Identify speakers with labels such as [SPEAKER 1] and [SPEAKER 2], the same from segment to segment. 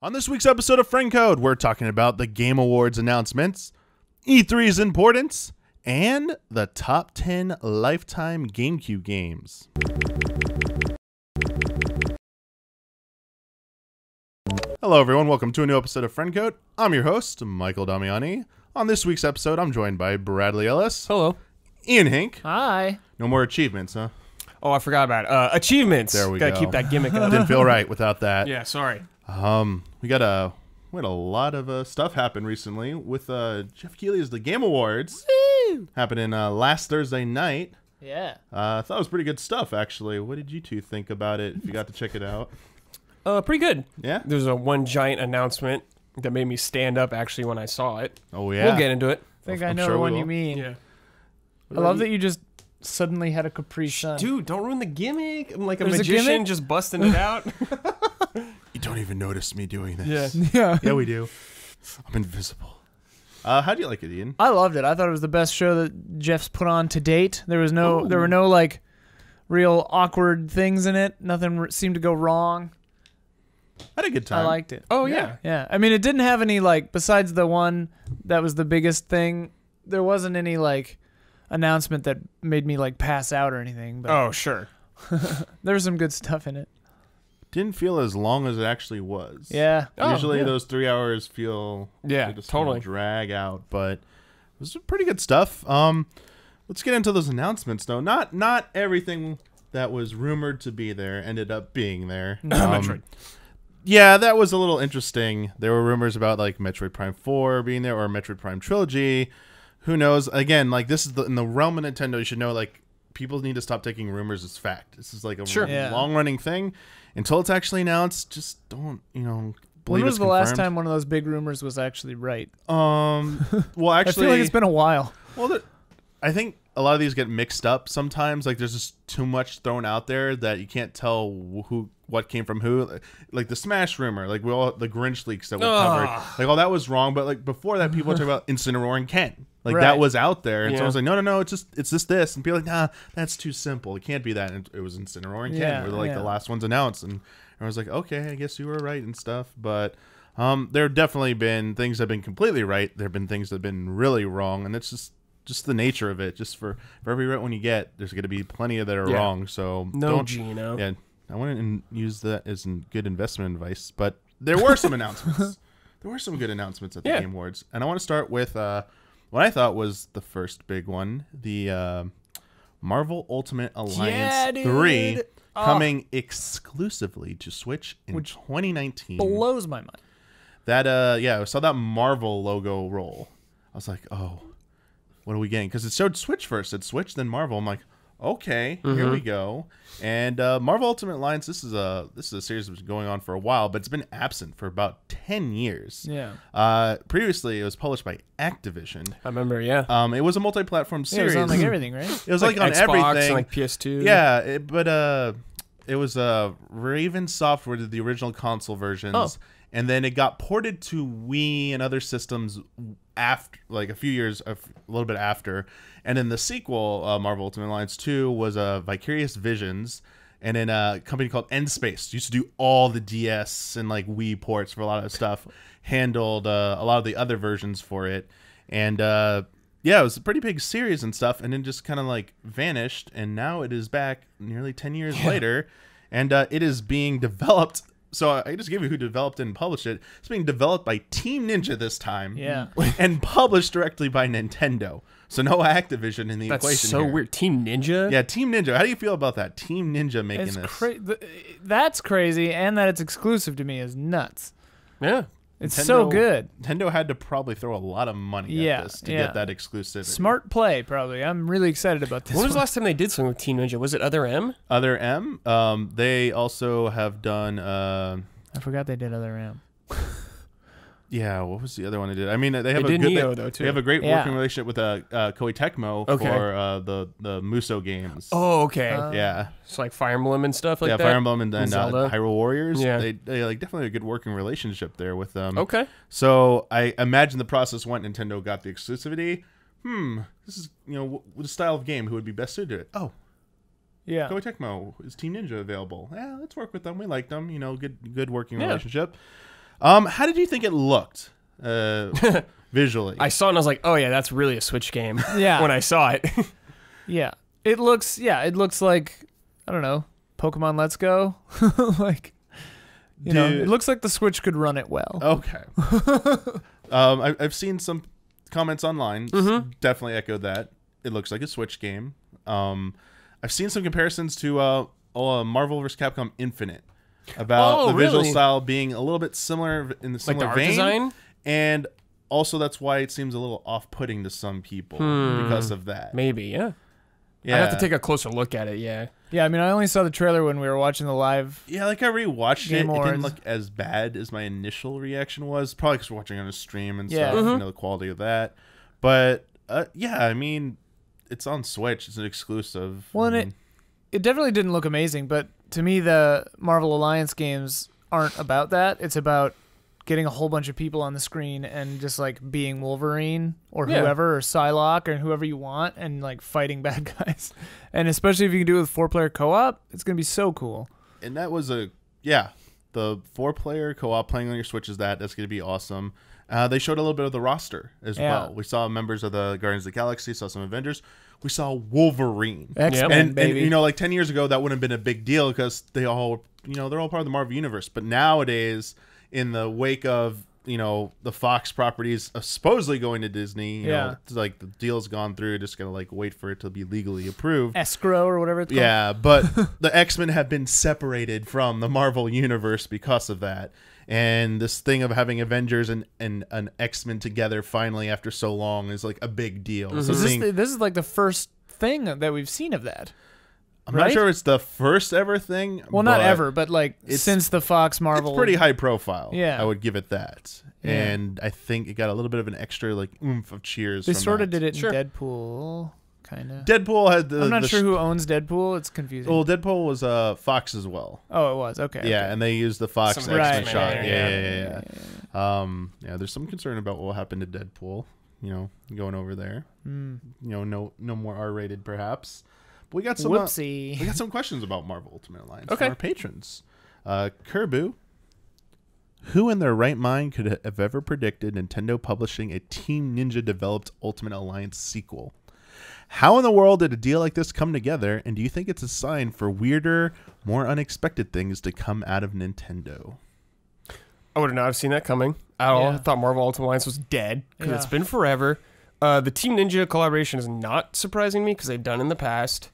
[SPEAKER 1] On this week's episode of Friend Code, we're talking about the Game Awards announcements, E3's importance, and the top 10 lifetime GameCube games. Hello, everyone. Welcome to a new episode of Friend Code. I'm your host, Michael Damiani. On this week's episode, I'm joined by Bradley Ellis,
[SPEAKER 2] Hello.
[SPEAKER 1] Ian Hinck.
[SPEAKER 3] Hi.
[SPEAKER 1] No more achievements, huh?
[SPEAKER 2] Oh, I forgot about it. Uh, achievements.
[SPEAKER 1] There we
[SPEAKER 2] Gotta
[SPEAKER 1] go.
[SPEAKER 2] keep that gimmick up.
[SPEAKER 1] Didn't feel right without that.
[SPEAKER 2] yeah, sorry.
[SPEAKER 1] Um, we got a we had a lot of uh, stuff happen recently with uh, Jeff Keighley's the Game Awards happening uh, last Thursday night.
[SPEAKER 3] Yeah.
[SPEAKER 1] Uh, I thought it was pretty good stuff actually. What did you two think about it? If you got to check it out,
[SPEAKER 2] Uh, pretty good.
[SPEAKER 1] yeah.
[SPEAKER 2] There's a one giant announcement that made me stand up actually when I saw it.
[SPEAKER 1] Oh yeah.
[SPEAKER 2] We'll get into it.
[SPEAKER 3] I think
[SPEAKER 1] I'm
[SPEAKER 3] I know
[SPEAKER 1] sure
[SPEAKER 3] the one you mean.
[SPEAKER 2] Yeah.
[SPEAKER 3] I love that you just suddenly had a Capri Sun.
[SPEAKER 2] Dude, don't ruin the gimmick. I'm like a
[SPEAKER 3] There's
[SPEAKER 2] magician
[SPEAKER 3] gimmick?
[SPEAKER 2] just busting it out.
[SPEAKER 1] You don't even notice me doing this.
[SPEAKER 2] yeah.
[SPEAKER 3] Yeah.
[SPEAKER 1] Yeah, we do. I'm invisible. Uh, how do you like it, Ian?
[SPEAKER 3] I loved it. I thought it was the best show that Jeff's put on to date. There was no, there were no like real awkward things in it. Nothing r- seemed to go wrong.
[SPEAKER 1] I had a good time.
[SPEAKER 3] I liked it.
[SPEAKER 2] Oh,
[SPEAKER 1] Yeah.
[SPEAKER 2] yeah.
[SPEAKER 3] Yeah. I mean, it didn't have any like besides the one that was the biggest thing. There wasn't any like announcement that made me like pass out or anything. But
[SPEAKER 2] Oh, sure.
[SPEAKER 3] there was some good stuff in it.
[SPEAKER 1] Didn't feel as long as it actually was.
[SPEAKER 3] Yeah.
[SPEAKER 2] Oh,
[SPEAKER 1] Usually
[SPEAKER 2] yeah.
[SPEAKER 1] those three hours feel
[SPEAKER 2] Yeah,
[SPEAKER 1] they just
[SPEAKER 2] totally.
[SPEAKER 1] drag out, but it was pretty good stuff. Um, let's get into those announcements though. Not not everything that was rumored to be there ended up being there. Um,
[SPEAKER 2] Metroid.
[SPEAKER 1] Yeah, that was a little interesting. There were rumors about like Metroid Prime Four being there or Metroid Prime Trilogy. Who knows? Again, like this is the, in the realm of Nintendo. You should know like people need to stop taking rumors as fact. This is like a
[SPEAKER 2] Sure.
[SPEAKER 3] Yeah.
[SPEAKER 1] long running thing. Until it's actually announced, just don't you know.
[SPEAKER 3] When was
[SPEAKER 1] it's
[SPEAKER 3] the last time one of those big rumors was actually right?
[SPEAKER 1] Um. Well, actually, I
[SPEAKER 3] feel like it's been a while.
[SPEAKER 1] well, the, I think a lot of these get mixed up sometimes. Like there's just too much thrown out there that you can't tell who what came from who. Like the Smash rumor, like we all the Grinch leaks that we covered. Like all that was wrong. But like before that, people were talking about Incineroar and Ken. Like that was out there, and so I was like, no, no, no, it's just it's just this, and people were like, nah, that's too simple. It can't be that. And it was Incineroar and Ken
[SPEAKER 3] Yeah,
[SPEAKER 1] were like
[SPEAKER 3] yeah.
[SPEAKER 1] the last ones announced, and I was like, okay, I guess you were right and stuff, but. Um, there have definitely been things that have been completely right. There have been things that have been really wrong, and it's just just the nature of it. Just for, for every right one you get, there's going to be plenty of that are
[SPEAKER 2] Yeah.
[SPEAKER 1] wrong. So
[SPEAKER 2] No
[SPEAKER 1] don't,
[SPEAKER 2] Gino.
[SPEAKER 1] yeah, I wouldn't use that as good investment advice. But there were some announcements. There were some good announcements at the
[SPEAKER 2] Yeah.
[SPEAKER 1] Game Awards, and I want to start with uh, what I thought was the first big one: the uh, Marvel Ultimate Alliance
[SPEAKER 3] Yeah, dude.
[SPEAKER 1] Three,
[SPEAKER 3] Oh.
[SPEAKER 1] coming exclusively to Switch in 2019
[SPEAKER 3] Blows my mind.
[SPEAKER 1] that uh yeah i saw that marvel logo roll i was like oh what are we getting because it showed switch first it switch then marvel i'm like okay here we go and uh marvel ultimate alliance this is a this is a series that's been going on for a while but it's been absent for about 10 years
[SPEAKER 3] Yeah.
[SPEAKER 1] uh previously it was published by activision
[SPEAKER 2] I remember, yeah.
[SPEAKER 1] um it was a multi-platform
[SPEAKER 3] Yeah, it
[SPEAKER 1] series
[SPEAKER 3] was on like everything, right?
[SPEAKER 1] it was like, on
[SPEAKER 2] Xbox
[SPEAKER 1] everything
[SPEAKER 2] and like PS2.
[SPEAKER 1] yeah, it, but uh, it was uh Raven Software did the original console versions,
[SPEAKER 3] Oh.
[SPEAKER 1] and then it got ported to Wii and other systems after, like a few years, a f- a little bit after, and then the sequel, uh, Marvel Ultimate Alliance Two, was uh, Vicarious Visions. And then a company called n-Space used to do all the DS and like Wii ports for a lot of stuff. Handled uh, a lot of the other versions for it, and uh, yeah, it was a pretty big series and stuff, and then just kind of like vanished, and now it is back nearly ten years later, and uh, it is being developed. So I just gave you who developed and published it. It's being developed by Team Ninja this time,
[SPEAKER 3] Yeah.
[SPEAKER 1] and published directly by Nintendo. So no Activision in the
[SPEAKER 2] That's
[SPEAKER 1] equation.
[SPEAKER 2] so
[SPEAKER 1] here.
[SPEAKER 2] weird. Team Ninja?
[SPEAKER 1] Yeah, Team Ninja. How do you feel about that? Team Ninja making
[SPEAKER 3] It's
[SPEAKER 1] this.
[SPEAKER 3] cra- th- That's crazy, and that it's exclusive to me is nuts.
[SPEAKER 2] Yeah.
[SPEAKER 3] It's so good.
[SPEAKER 1] Nintendo had to probably throw a lot of money
[SPEAKER 3] Yeah,
[SPEAKER 1] at this to
[SPEAKER 3] yeah.
[SPEAKER 1] get that exclusivity.
[SPEAKER 3] Smart play, probably. I'm really excited about this.
[SPEAKER 2] When was the last time they did something with Team Ninja? Was it Other M?
[SPEAKER 1] Other M, um, they also have done. Uh,
[SPEAKER 3] I forgot they did other M.
[SPEAKER 1] Yeah, what was the other one they did? I mean, they have
[SPEAKER 2] They
[SPEAKER 1] a good,
[SPEAKER 2] Neo,
[SPEAKER 1] they,
[SPEAKER 2] though, too.
[SPEAKER 1] they have a great
[SPEAKER 3] Yeah.
[SPEAKER 1] working relationship with uh, uh, Koei Tecmo
[SPEAKER 2] Okay.
[SPEAKER 1] for uh, the the Musou games.
[SPEAKER 2] Oh, okay.
[SPEAKER 3] Uh,
[SPEAKER 1] yeah,
[SPEAKER 2] it's like Fire Emblem and stuff like
[SPEAKER 1] yeah,
[SPEAKER 2] that.
[SPEAKER 1] Fire Emblem and then
[SPEAKER 2] And
[SPEAKER 1] uh, Hyrule Warriors.
[SPEAKER 2] Yeah.
[SPEAKER 1] they, they like definitely a good working relationship there with them.
[SPEAKER 2] Okay.
[SPEAKER 1] So I imagine the process went. Nintendo got the exclusivity. Hmm, this is you know w- the style of game. Who would be best suited to it? Oh,
[SPEAKER 3] Yeah.
[SPEAKER 1] Koei Tecmo is Team Ninja available? Yeah, let's work with them. We like them. You know, good good working
[SPEAKER 2] Yeah.
[SPEAKER 1] relationship. Um, how did you think it looked uh, visually?
[SPEAKER 2] I saw it and I was like, oh yeah, that's really a Switch game.
[SPEAKER 3] Yeah.
[SPEAKER 2] when I saw it.
[SPEAKER 3] Yeah. It looks yeah, it looks like I don't know, Pokemon Let's Go. like you know, it looks like the Switch could run it well.
[SPEAKER 1] Okay. um, I, I've seen some comments online.
[SPEAKER 2] Mm-hmm.
[SPEAKER 1] Definitely echoed that. It looks like a Switch game. Um, I've seen some comparisons to uh, uh, Marvel vs. Capcom Infinite about
[SPEAKER 2] Oh,
[SPEAKER 1] the visual
[SPEAKER 2] really?
[SPEAKER 1] style being a little bit similar in the
[SPEAKER 2] like
[SPEAKER 1] similar
[SPEAKER 2] the art
[SPEAKER 1] vein,
[SPEAKER 2] design.
[SPEAKER 1] and also that's why it seems a little off-putting to some people
[SPEAKER 2] Hmm.
[SPEAKER 1] because of that.
[SPEAKER 2] Maybe, yeah.
[SPEAKER 1] Yeah.
[SPEAKER 2] I'd have to take a closer look at it. Yeah.
[SPEAKER 3] Yeah, I mean I only saw the trailer when we were watching the live
[SPEAKER 1] Yeah, like I rewatched
[SPEAKER 3] Game
[SPEAKER 1] it. It
[SPEAKER 3] Awards.
[SPEAKER 1] didn't look as bad as my initial reaction was. Probably because we're watching on a stream and
[SPEAKER 3] Yeah.
[SPEAKER 1] stuff.
[SPEAKER 2] Mhm.
[SPEAKER 1] You know the quality of that. But uh, yeah, I mean, it's on Switch. It's an exclusive.
[SPEAKER 3] Well, and
[SPEAKER 1] I
[SPEAKER 3] it- it definitely didn't look amazing, but to me the Marvel Alliance games aren't about that. It's about getting a whole bunch of people on the screen and just like being Wolverine or
[SPEAKER 2] Yeah.
[SPEAKER 3] whoever or Psylocke or whoever you want and like fighting bad guys. And especially if you can do it with four player co op, it's gonna be so cool.
[SPEAKER 1] and that was a yeah. The four-player co-op playing on your Switch is that. That's going to be awesome. Uh, they showed a little bit of the roster as
[SPEAKER 3] Yeah.
[SPEAKER 1] well. We saw members of the Guardians of the Galaxy. Saw some Avengers. We saw Wolverine.
[SPEAKER 3] X Men,
[SPEAKER 1] and, and you know like 10 years ago that wouldn't have been a big deal because they all you know they're all part of the marvel universe. But nowadays in the wake of you know the fox properties uh, supposedly going to disney you
[SPEAKER 3] Yeah.
[SPEAKER 1] know it's like the deal's gone through just gonna like wait for it to be legally approved
[SPEAKER 3] escrow or whatever it's called.
[SPEAKER 1] yeah but the x-men have been separated from the marvel universe because of that and this thing of having avengers and, and an x-men together finally after so long is like a big deal so
[SPEAKER 3] Is this,
[SPEAKER 1] seeing-
[SPEAKER 3] the- this is like the first thing that we've seen of that.
[SPEAKER 1] I'm
[SPEAKER 3] right?
[SPEAKER 1] not sure it's the first ever thing
[SPEAKER 3] Well, not ever, but like since the Fox Marvel.
[SPEAKER 1] It's pretty high profile.
[SPEAKER 3] Yeah.
[SPEAKER 1] I would give it that.
[SPEAKER 3] Yeah.
[SPEAKER 1] And I think it got a little bit of an extra like oomph of cheers.
[SPEAKER 3] They
[SPEAKER 1] from
[SPEAKER 3] sort of did it in Deadpool, kind of.
[SPEAKER 1] Deadpool had the.
[SPEAKER 3] I'm not
[SPEAKER 1] the
[SPEAKER 3] sure
[SPEAKER 1] sh-
[SPEAKER 3] who owns Deadpool. It's confusing.
[SPEAKER 1] Well, Deadpool was uh Fox as well.
[SPEAKER 3] oh, it was okay.
[SPEAKER 1] Yeah, and they used the Fox
[SPEAKER 2] Some
[SPEAKER 1] X-Men
[SPEAKER 3] Right.
[SPEAKER 1] shot. Yeah,
[SPEAKER 2] yeah.
[SPEAKER 1] yeah, yeah, yeah. Um, yeah. There's some concern about what will happen to Deadpool. You know, going over there.
[SPEAKER 3] Mm.
[SPEAKER 1] You know, no, no more R-rated, perhaps. But we got some. uh,
[SPEAKER 3] Whoopsie.
[SPEAKER 1] we got some questions about Marvel Ultimate Alliance
[SPEAKER 2] Okay.
[SPEAKER 1] from our patrons. Uh, Kerbu, who in their right mind could have ever predicted Nintendo publishing a Team Ninja developed Ultimate Alliance sequel? How in the world did a deal like this come together, and do you think it's a sign for weirder, more unexpected things to come out of Nintendo?
[SPEAKER 2] I would have not have seen that coming at all.
[SPEAKER 3] Yeah.
[SPEAKER 2] I thought Marvel Ultimate Alliance was dead because it's been forever. Uh, the Team Ninja collaboration is not surprising me because they've done in the past.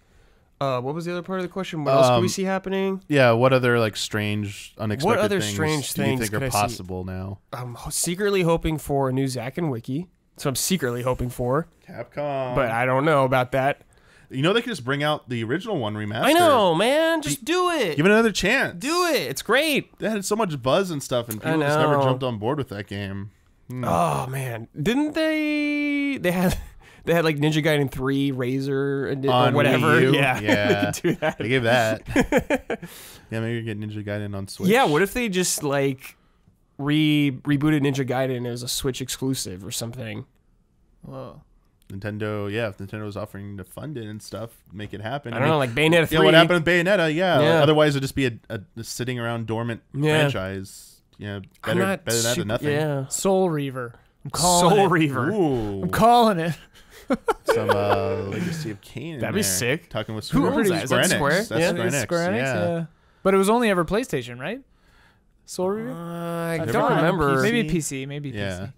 [SPEAKER 2] Uh, what was the other part of the question? What else do we
[SPEAKER 1] Um,
[SPEAKER 2] see happening?
[SPEAKER 1] Yeah, what other like strange, unexpected
[SPEAKER 2] other
[SPEAKER 1] things
[SPEAKER 2] strange
[SPEAKER 1] do you
[SPEAKER 2] things
[SPEAKER 1] think
[SPEAKER 2] could
[SPEAKER 1] are
[SPEAKER 2] see?
[SPEAKER 1] possible now?
[SPEAKER 2] I'm ho- secretly hoping for a new Zack and Wiki. So I'm secretly hoping for,
[SPEAKER 1] Capcom.
[SPEAKER 2] but I don't know about that.
[SPEAKER 1] you know they could just bring out the original one remastered.
[SPEAKER 2] I know, man. Just do it.
[SPEAKER 1] Give it another chance.
[SPEAKER 2] do it. It's great.
[SPEAKER 1] They had so much buzz and stuff, and people just never
[SPEAKER 2] know.
[SPEAKER 1] jumped on board with that game.
[SPEAKER 2] Oh man, didn't they? They had they had like Ninja Gaiden three, Razor, and
[SPEAKER 1] On
[SPEAKER 2] or whatever.
[SPEAKER 1] Wii U?
[SPEAKER 2] Yeah,
[SPEAKER 1] Yeah.
[SPEAKER 2] they could do that.
[SPEAKER 1] They gave that. yeah, maybe you get Ninja Gaiden on Switch.
[SPEAKER 2] Yeah, what if they just like re rebooted Ninja Gaiden as a Switch exclusive or something?
[SPEAKER 3] Whoa.
[SPEAKER 1] Nintendo? Yeah, if Nintendo was offering to fund it and stuff, make it happen.
[SPEAKER 2] I don't know, like Bayonetta three.
[SPEAKER 1] Yeah, what happened with Bayonetta? Yeah,
[SPEAKER 2] Yeah.
[SPEAKER 1] otherwise it'd just be a, a, a sitting around dormant
[SPEAKER 2] Yeah.
[SPEAKER 1] franchise. Yeah,
[SPEAKER 2] I'm
[SPEAKER 1] better,
[SPEAKER 2] not
[SPEAKER 1] better that than nothing.
[SPEAKER 2] Yeah,
[SPEAKER 3] Soul Reaver. I'm calling
[SPEAKER 2] Soul
[SPEAKER 3] it.
[SPEAKER 2] Reaver.
[SPEAKER 1] Ooh,
[SPEAKER 3] I'm calling it.
[SPEAKER 1] Some uh, Legacy of Kain.
[SPEAKER 2] That'd be
[SPEAKER 1] there.
[SPEAKER 2] sick.
[SPEAKER 1] Talking with Square
[SPEAKER 2] Who
[SPEAKER 1] owns
[SPEAKER 2] that? Is that
[SPEAKER 1] Square That's
[SPEAKER 2] Yeah.
[SPEAKER 1] Square Enix.
[SPEAKER 3] Square Enix,
[SPEAKER 1] yeah.
[SPEAKER 3] But it was only ever PlayStation, right? Soul
[SPEAKER 2] Uh,
[SPEAKER 3] Reaver.
[SPEAKER 2] I don't
[SPEAKER 1] heard of
[SPEAKER 2] remember.
[SPEAKER 1] PC.
[SPEAKER 3] Maybe PC. Maybe
[SPEAKER 1] Yeah.
[SPEAKER 3] PC.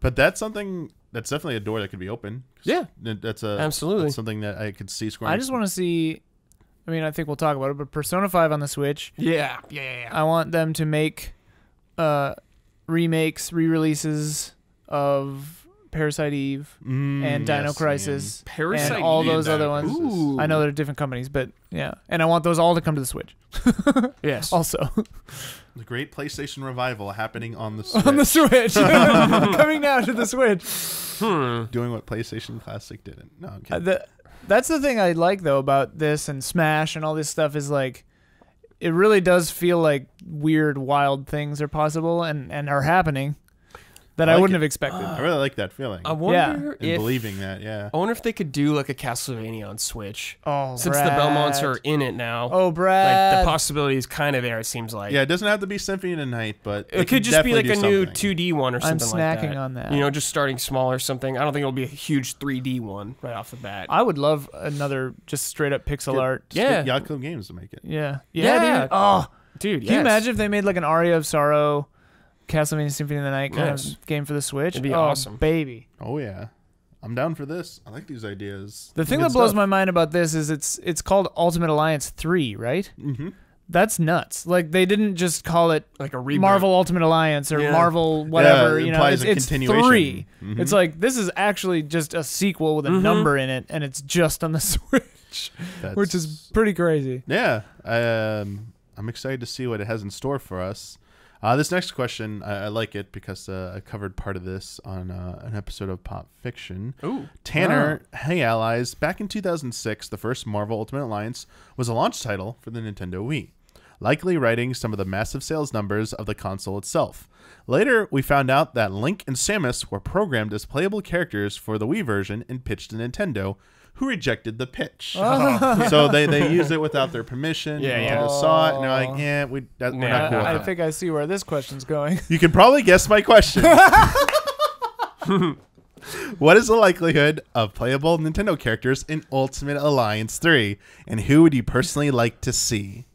[SPEAKER 1] But that's something that's definitely a door that could be open.
[SPEAKER 2] Yeah.
[SPEAKER 1] That's a
[SPEAKER 2] Absolutely.
[SPEAKER 1] that's something that I could see Square.
[SPEAKER 3] I just want to see. I mean, I think we'll talk about it, but Persona 5 on the Switch.
[SPEAKER 2] Yeah, yeah, yeah. yeah.
[SPEAKER 3] I want them to make uh, remakes, re-releases of Parasite Eve
[SPEAKER 1] Mm,
[SPEAKER 3] and Dino
[SPEAKER 1] yes,
[SPEAKER 3] Crisis
[SPEAKER 2] Parasite
[SPEAKER 3] and all
[SPEAKER 2] Eve.
[SPEAKER 3] those
[SPEAKER 1] Dino
[SPEAKER 3] other ones.
[SPEAKER 2] Ooh.
[SPEAKER 3] I know they're different companies, but yeah, and I want those all to come to the Switch.
[SPEAKER 2] Yes.
[SPEAKER 3] Also
[SPEAKER 1] The great PlayStation revival happening on the Switch.
[SPEAKER 3] on the Switch, coming now to the Switch.
[SPEAKER 2] Hmm.
[SPEAKER 1] doing what PlayStation Classic didn't. No, I'm
[SPEAKER 3] Uh,
[SPEAKER 1] kidding.
[SPEAKER 3] the, that's the thing I like though about this and Smash and all this stuff is like it really does feel like weird, wild things are possible and and are happening. That
[SPEAKER 1] I
[SPEAKER 3] I,
[SPEAKER 1] like
[SPEAKER 3] wouldn't
[SPEAKER 1] it.
[SPEAKER 3] have expected.
[SPEAKER 1] I really like that feeling.
[SPEAKER 2] I wonder
[SPEAKER 1] and
[SPEAKER 2] if
[SPEAKER 1] believing that, yeah.
[SPEAKER 2] I wonder if they could do like a Castlevania on Switch.
[SPEAKER 3] oh,
[SPEAKER 2] Since the Belmonts are in it now,
[SPEAKER 3] Oh,
[SPEAKER 2] like
[SPEAKER 3] Brad.
[SPEAKER 2] the possibility is kind of there. It seems like.
[SPEAKER 1] Yeah, it doesn't have to be Symphony of the Night, but
[SPEAKER 2] It could just be like a
[SPEAKER 1] definitely
[SPEAKER 2] new 2D one or something.
[SPEAKER 3] I'm
[SPEAKER 2] something like
[SPEAKER 3] snacking
[SPEAKER 2] that.
[SPEAKER 3] on that.
[SPEAKER 2] You know, just starting small or something. I don't think it'll be a huge 3D one right off the bat.
[SPEAKER 3] I would love another just straight up pixel
[SPEAKER 1] Good.
[SPEAKER 3] art.
[SPEAKER 2] yeah,
[SPEAKER 1] Get Games to make it.
[SPEAKER 3] Yeah.
[SPEAKER 2] Yeah.
[SPEAKER 3] Yeah, dude. Oh,
[SPEAKER 2] dude.
[SPEAKER 3] can you imagine if they made like an Aria of Sorrow, Castlevania Symphony of the Night kind
[SPEAKER 2] Yes.
[SPEAKER 3] of game for the Switch?
[SPEAKER 2] It'd be
[SPEAKER 3] oh,
[SPEAKER 2] awesome.
[SPEAKER 3] baby.
[SPEAKER 1] Oh yeah, I'm down for this. I like these ideas.
[SPEAKER 3] The thing
[SPEAKER 1] Good
[SPEAKER 3] that blows
[SPEAKER 1] stuff.
[SPEAKER 3] my mind about this is it's it's called Ultimate Alliance 3, right?
[SPEAKER 1] Mhm.
[SPEAKER 3] That's nuts. Like they didn't just call it
[SPEAKER 2] like a reboot.
[SPEAKER 3] Marvel Ultimate Alliance or
[SPEAKER 2] Yeah.
[SPEAKER 3] Marvel whatever,
[SPEAKER 1] it
[SPEAKER 3] you know. It's,
[SPEAKER 1] a
[SPEAKER 3] it's
[SPEAKER 1] continuation.
[SPEAKER 3] 3.
[SPEAKER 1] Mhm.
[SPEAKER 3] It's like this is actually just a sequel with a
[SPEAKER 2] Mhm.
[SPEAKER 3] number in it and it's just on the Switch, which is pretty crazy.
[SPEAKER 1] yeah. Um, I'm excited to see what it has in store for us. Uh, this next question, I, I like it because uh, I covered part of this on uh, an episode of Pop Fiction.
[SPEAKER 2] Ooh.
[SPEAKER 1] Tanner, hey allies! Back in 2006, the first Marvel Ultimate Alliance was a launch title for the Nintendo Wii, likely writing some of the massive sales numbers of the console itself. Later, we found out that Link and Samus were programmed as playable characters for the Wii version and pitched to Nintendo, who rejected the pitch. so they, they used it without their permission.
[SPEAKER 2] Yeah, yeah.
[SPEAKER 1] Nintendo saw it and they're like, yeah, we, that, we're not cool with
[SPEAKER 3] I think I see where this question's going.
[SPEAKER 1] You can probably guess my question. what is the likelihood of playable Nintendo characters in Ultimate Alliance 3? And who would you personally like to see?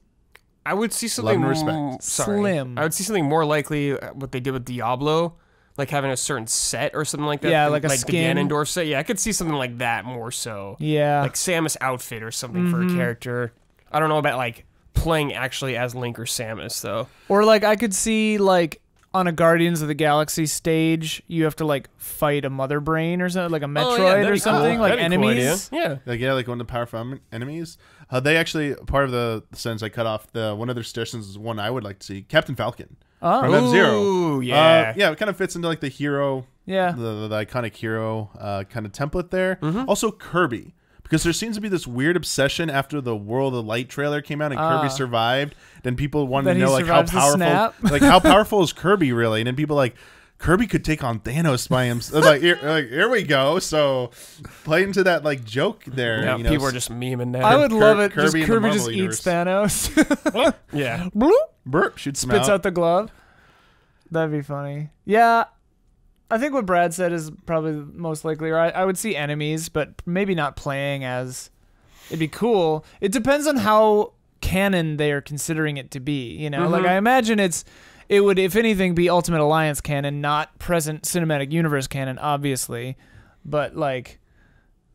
[SPEAKER 2] I would see something
[SPEAKER 1] and respect.
[SPEAKER 2] m- sorry.
[SPEAKER 3] Slim.
[SPEAKER 2] I would see something more likely uh, what they did with Diablo, like having a certain set or something like that.
[SPEAKER 3] Yeah,
[SPEAKER 2] the-
[SPEAKER 3] like a
[SPEAKER 2] the
[SPEAKER 3] skin.
[SPEAKER 2] Ganondorf set. Yeah, I could see something like that more so.
[SPEAKER 3] Yeah.
[SPEAKER 2] Like Samus outfit or something for
[SPEAKER 3] Mm-hmm.
[SPEAKER 2] a character. I don't know about like playing actually as Link or Samus though.
[SPEAKER 3] Or like I could see like on a Guardians of the Galaxy stage, you have to like fight a mother brain or something, like a Metroid
[SPEAKER 2] Oh, yeah,
[SPEAKER 3] or something,
[SPEAKER 2] cool.
[SPEAKER 3] like
[SPEAKER 2] That'd be a cool
[SPEAKER 3] enemies.
[SPEAKER 2] Yeah.
[SPEAKER 1] Like, yeah, like one of the powerful enemies. Uh, they actually, part of the sentence I cut off, the one of their suggestions is one I would like to see Captain Falcon
[SPEAKER 3] Oh,
[SPEAKER 1] from F Zero.
[SPEAKER 2] Yeah.
[SPEAKER 1] Uh, yeah, it kind of fits into like the hero
[SPEAKER 3] yeah.
[SPEAKER 1] the, the iconic hero uh, kind of template there.
[SPEAKER 3] Mm-hmm.
[SPEAKER 1] Also Kirby, because there seems to be this weird obsession after the World of Light trailer came out and
[SPEAKER 3] Ah.
[SPEAKER 1] Kirby survived. Then people wanted to know like how powerful, like how powerful is Kirby really? And then people like. Kirby could take on Thanos by himself. like, here, like, here we go. So, play into that like joke there.
[SPEAKER 2] Yeah,
[SPEAKER 1] you know,
[SPEAKER 2] people are just memeing that.
[SPEAKER 3] I would
[SPEAKER 1] Kir-
[SPEAKER 3] love it.
[SPEAKER 1] Kirby
[SPEAKER 3] just Kirby
[SPEAKER 1] Marvel
[SPEAKER 3] just eats
[SPEAKER 1] universe.
[SPEAKER 3] Thanos.
[SPEAKER 2] yeah.
[SPEAKER 3] Bloop,
[SPEAKER 1] burp shoots him
[SPEAKER 3] spits
[SPEAKER 1] out.
[SPEAKER 3] out the glove. That'd be funny. Yeah. I think what Brad said is probably most likely. Or I, I would see enemies, but maybe not playing as. It'd be cool. It depends on how canon they are considering it to be. You know, like
[SPEAKER 2] Mhm.
[SPEAKER 3] I imagine it's. It would, if anything, be Ultimate Alliance canon, not present cinematic universe canon, obviously. But like,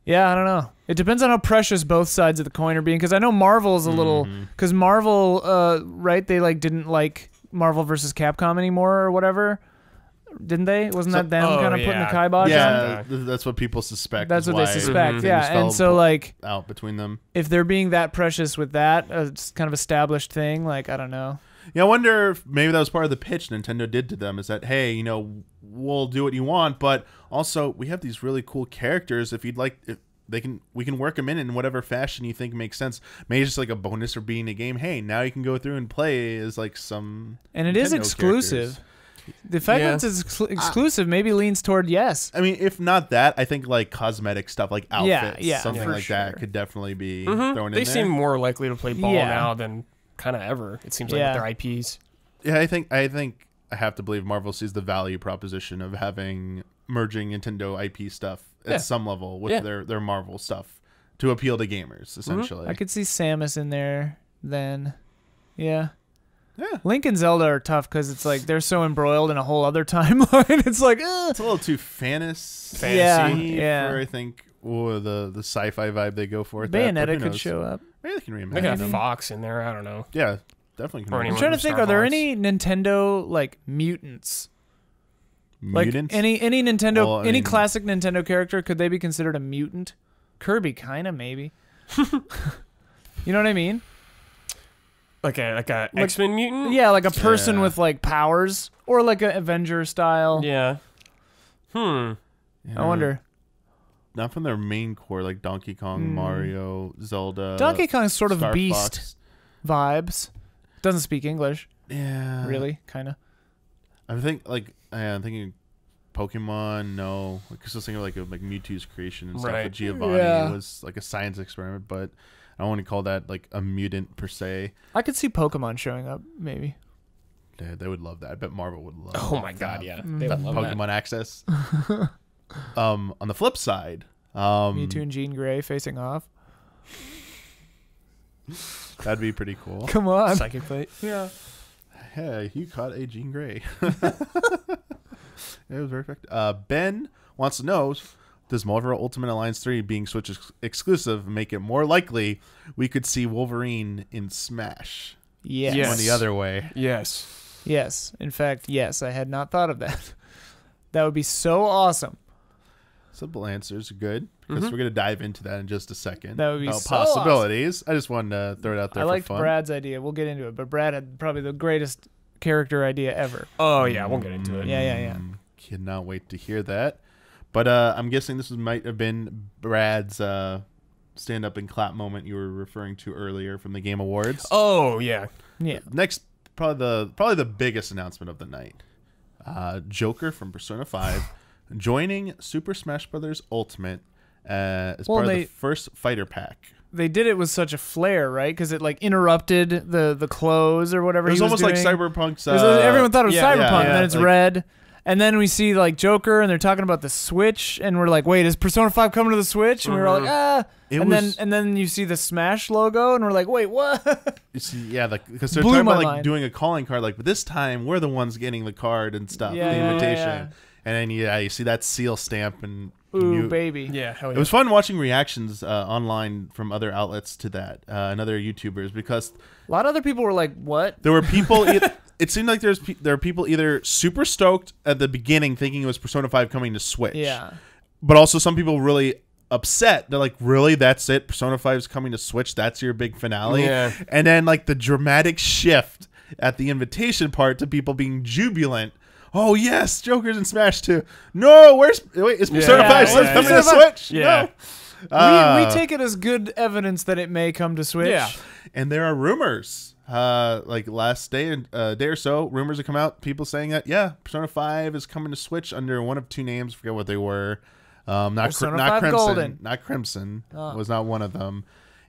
[SPEAKER 3] yeah, I don't know. It depends on how precious both sides of the coin are being. Because I know Marvel's a little.
[SPEAKER 1] Mm-hmm.
[SPEAKER 3] Because Marvel, uh, right? They like didn't like Marvel versus Capcom anymore or whatever. Didn't they? Wasn't
[SPEAKER 1] So-
[SPEAKER 3] that them
[SPEAKER 2] Oh,
[SPEAKER 3] kind of putting the kibosh on?
[SPEAKER 1] yeah, th- that's what people suspect.
[SPEAKER 3] That's
[SPEAKER 1] is
[SPEAKER 3] what they
[SPEAKER 1] why
[SPEAKER 3] suspect.
[SPEAKER 2] Mhm.
[SPEAKER 3] Yeah, and so like
[SPEAKER 1] out between them.
[SPEAKER 3] if they're being that precious with that, uh, it's kind of established thing. Like I don't know.
[SPEAKER 1] Yeah, I wonder if maybe that was part of the pitch Nintendo did to them is that hey, you know, we'll do what you want, but also we have these really cool characters. If you'd like, if they can, we can work them in in whatever fashion you think makes sense. Maybe just like a bonus for being a game. Hey, now you can go through and play as like some.
[SPEAKER 3] And it is
[SPEAKER 1] Nintendo
[SPEAKER 3] exclusive.
[SPEAKER 1] characters.
[SPEAKER 3] The fact
[SPEAKER 2] Yeah.
[SPEAKER 3] that it's ex- exclusive maybe leans toward yes.
[SPEAKER 1] I mean, if not that, I think like cosmetic stuff like outfits,
[SPEAKER 3] yeah, yeah,
[SPEAKER 1] something
[SPEAKER 3] for
[SPEAKER 1] like that could definitely be
[SPEAKER 2] Mhm.
[SPEAKER 1] thrown
[SPEAKER 2] They
[SPEAKER 1] in there.
[SPEAKER 2] seem more likely to play ball
[SPEAKER 3] Yeah.
[SPEAKER 2] now than kind of ever. It seems like with their IPs.
[SPEAKER 1] Yeah, I think I think I have to believe Marvel sees the value proposition of having merging Nintendo IP stuff at
[SPEAKER 2] Yeah.
[SPEAKER 1] some level with
[SPEAKER 2] Yeah.
[SPEAKER 1] their their Marvel stuff to appeal to gamers, essentially.
[SPEAKER 3] I could see Samus in there then. Yeah.
[SPEAKER 1] yeah,
[SPEAKER 3] Link and Zelda are tough because it's like they're so embroiled in a whole other timeline. it's like, uh,
[SPEAKER 1] it's a little too fantasy.
[SPEAKER 3] Yeah, yeah.
[SPEAKER 1] For, I think or the the sci-fi vibe they go for. with that,
[SPEAKER 3] Bayonetta could show up.
[SPEAKER 1] Maybe they can
[SPEAKER 2] They
[SPEAKER 1] reimagine.
[SPEAKER 2] could have
[SPEAKER 1] them.
[SPEAKER 2] Fox in there. I don't know.
[SPEAKER 1] Yeah, definitely. Can
[SPEAKER 2] Or
[SPEAKER 1] reimagine
[SPEAKER 3] I'm trying to think.
[SPEAKER 2] Star
[SPEAKER 3] Are there
[SPEAKER 2] Fox.
[SPEAKER 3] any Nintendo like mutants? Like
[SPEAKER 1] Mutants.
[SPEAKER 3] any any Nintendo
[SPEAKER 1] Well,
[SPEAKER 3] any
[SPEAKER 1] mean-
[SPEAKER 3] classic Nintendo character could they be considered a mutant? Kirby kind of maybe. you know what I mean?
[SPEAKER 2] Like a like a
[SPEAKER 3] Like-
[SPEAKER 2] X Men mutant.
[SPEAKER 3] Yeah, like a person
[SPEAKER 1] Yeah.
[SPEAKER 3] with like powers or like an Avenger style.
[SPEAKER 2] Yeah. Hmm.
[SPEAKER 1] Yeah.
[SPEAKER 3] I wonder.
[SPEAKER 1] Not from their main core, like Donkey Kong,
[SPEAKER 3] Hmm.
[SPEAKER 1] Mario, Zelda.
[SPEAKER 3] Donkey Kong's sort of
[SPEAKER 1] Star
[SPEAKER 3] beast
[SPEAKER 1] Fox.
[SPEAKER 3] vibes. Doesn't speak English,
[SPEAKER 1] Yeah.
[SPEAKER 3] really, kind of.
[SPEAKER 1] I think like yeah, I'm thinking Pokemon, no. Because I was thinking of like a, like Mewtwo's creation and stuff.
[SPEAKER 2] Right.
[SPEAKER 1] With Giovanni
[SPEAKER 3] Yeah.
[SPEAKER 1] was like a science experiment, but I don't want to call that like a mutant per se.
[SPEAKER 3] I could see Pokemon showing up, maybe.
[SPEAKER 1] Yeah, they would love that. I bet Marvel would love.
[SPEAKER 2] Oh my
[SPEAKER 1] that.
[SPEAKER 2] god, yeah.
[SPEAKER 3] Mm.
[SPEAKER 2] They
[SPEAKER 1] That
[SPEAKER 2] would love that.
[SPEAKER 1] Pokemon access. um, on the flip side, um,
[SPEAKER 3] Mewtwo and Jean Grey facing off.
[SPEAKER 1] that'd be pretty cool.
[SPEAKER 3] Come on.
[SPEAKER 2] Psychic plate.
[SPEAKER 3] Yeah.
[SPEAKER 1] Hey, you caught a Jean Grey. it was very effective. Uh, ben wants to know: Does Marvel Ultimate Alliance three being Switch ex- exclusive make it more likely we could see Wolverine in Smash?
[SPEAKER 3] Yes.
[SPEAKER 2] Yes.
[SPEAKER 1] Going the other way.
[SPEAKER 2] Yes.
[SPEAKER 3] Yes. In fact, yes. I had not thought of that. that would be so awesome.
[SPEAKER 1] Simple answers, good. Because
[SPEAKER 2] Mhm.
[SPEAKER 1] we're gonna dive into that in just a second.
[SPEAKER 3] That would be
[SPEAKER 1] about
[SPEAKER 3] so
[SPEAKER 1] possibilities. I just wanted to throw it out there
[SPEAKER 3] I
[SPEAKER 1] for
[SPEAKER 3] liked
[SPEAKER 1] fun.
[SPEAKER 3] Brad's idea. We'll get into it, but Brad had probably the greatest character idea ever.
[SPEAKER 2] Oh yeah, we'll get into it.
[SPEAKER 3] Yeah, yeah, yeah.
[SPEAKER 1] Mm, Cannot wait to hear that. But uh, I'm guessing this was, might have been Brad's uh, stand up and clap moment you were referring to earlier from the Game Awards.
[SPEAKER 2] Oh yeah.
[SPEAKER 3] Yeah.
[SPEAKER 1] Next, probably the probably the biggest announcement of the night. Uh, Joker from Persona 5 joining Super Smash Brothers Ultimate uh, as
[SPEAKER 3] Well,
[SPEAKER 1] part
[SPEAKER 3] they-
[SPEAKER 1] of the first fighter pack.
[SPEAKER 3] They did it with such a flair, right? Because it like interrupted the the clothes or whatever.
[SPEAKER 1] It was
[SPEAKER 3] he
[SPEAKER 1] almost like
[SPEAKER 3] doing.
[SPEAKER 1] Cyberpunk's.
[SPEAKER 3] It was-
[SPEAKER 1] Uh,
[SPEAKER 3] everyone thought it was
[SPEAKER 2] yeah,
[SPEAKER 3] Cyberpunk,
[SPEAKER 1] yeah,
[SPEAKER 3] and then it's
[SPEAKER 1] like-
[SPEAKER 3] red. And then we see like Joker, and they're talking about the Switch, and we're like, "Wait, is Persona Five coming to the Switch?" And we were like,
[SPEAKER 2] Mhm.
[SPEAKER 3] "Ah!"
[SPEAKER 1] It
[SPEAKER 3] and
[SPEAKER 1] was-
[SPEAKER 3] then and then you see the Smash logo, and we're like, "Wait, what?"
[SPEAKER 1] You yeah, like because they're
[SPEAKER 3] Blew
[SPEAKER 1] talking
[SPEAKER 3] my
[SPEAKER 1] about like
[SPEAKER 3] mind.
[SPEAKER 1] doing a calling card, like, but this time we're the ones getting the card and stuff,
[SPEAKER 3] Yeah,
[SPEAKER 1] the
[SPEAKER 3] yeah,
[SPEAKER 1] invitation,
[SPEAKER 3] yeah.
[SPEAKER 1] And then yeah, you see that seal stamp, and
[SPEAKER 3] Ooh,
[SPEAKER 1] you-
[SPEAKER 3] baby.
[SPEAKER 2] Yeah. Hell yeah.
[SPEAKER 1] it was fun watching reactions uh, online from other outlets to that uh, and other YouTubers because
[SPEAKER 3] A lot of other people were like, "What?"
[SPEAKER 1] there were people. e- it seemed like there's pe- there are people either super stoked at the beginning, thinking it was Persona Five coming to Switch,
[SPEAKER 3] Yeah.
[SPEAKER 1] but also some people really upset. They're like, "Really? That's it? Persona 5 is coming to Switch? That's your big finale?"
[SPEAKER 2] Yeah.
[SPEAKER 1] And then like the dramatic shift at the invitation part to people being jubilant. Oh yes, Joker's in Smash 2. No, where's wait, is Persona
[SPEAKER 2] Yeah,
[SPEAKER 1] 5
[SPEAKER 2] yeah, yeah,
[SPEAKER 1] coming
[SPEAKER 3] yeah.
[SPEAKER 1] to Switch?
[SPEAKER 2] Yeah.
[SPEAKER 1] No. Uh,
[SPEAKER 3] we, we take it as good evidence that it may come to Switch.
[SPEAKER 2] Yeah.
[SPEAKER 1] and there are rumors. Uh, like last day, uh, day or so, rumors have come out. People saying that yeah, Persona Five is coming to Switch under one of two names. Forget what they were. Um, not cr- not
[SPEAKER 3] 5
[SPEAKER 1] Crimson.
[SPEAKER 3] Golden.
[SPEAKER 1] Not Crimson
[SPEAKER 3] Oh.
[SPEAKER 1] was not one of them.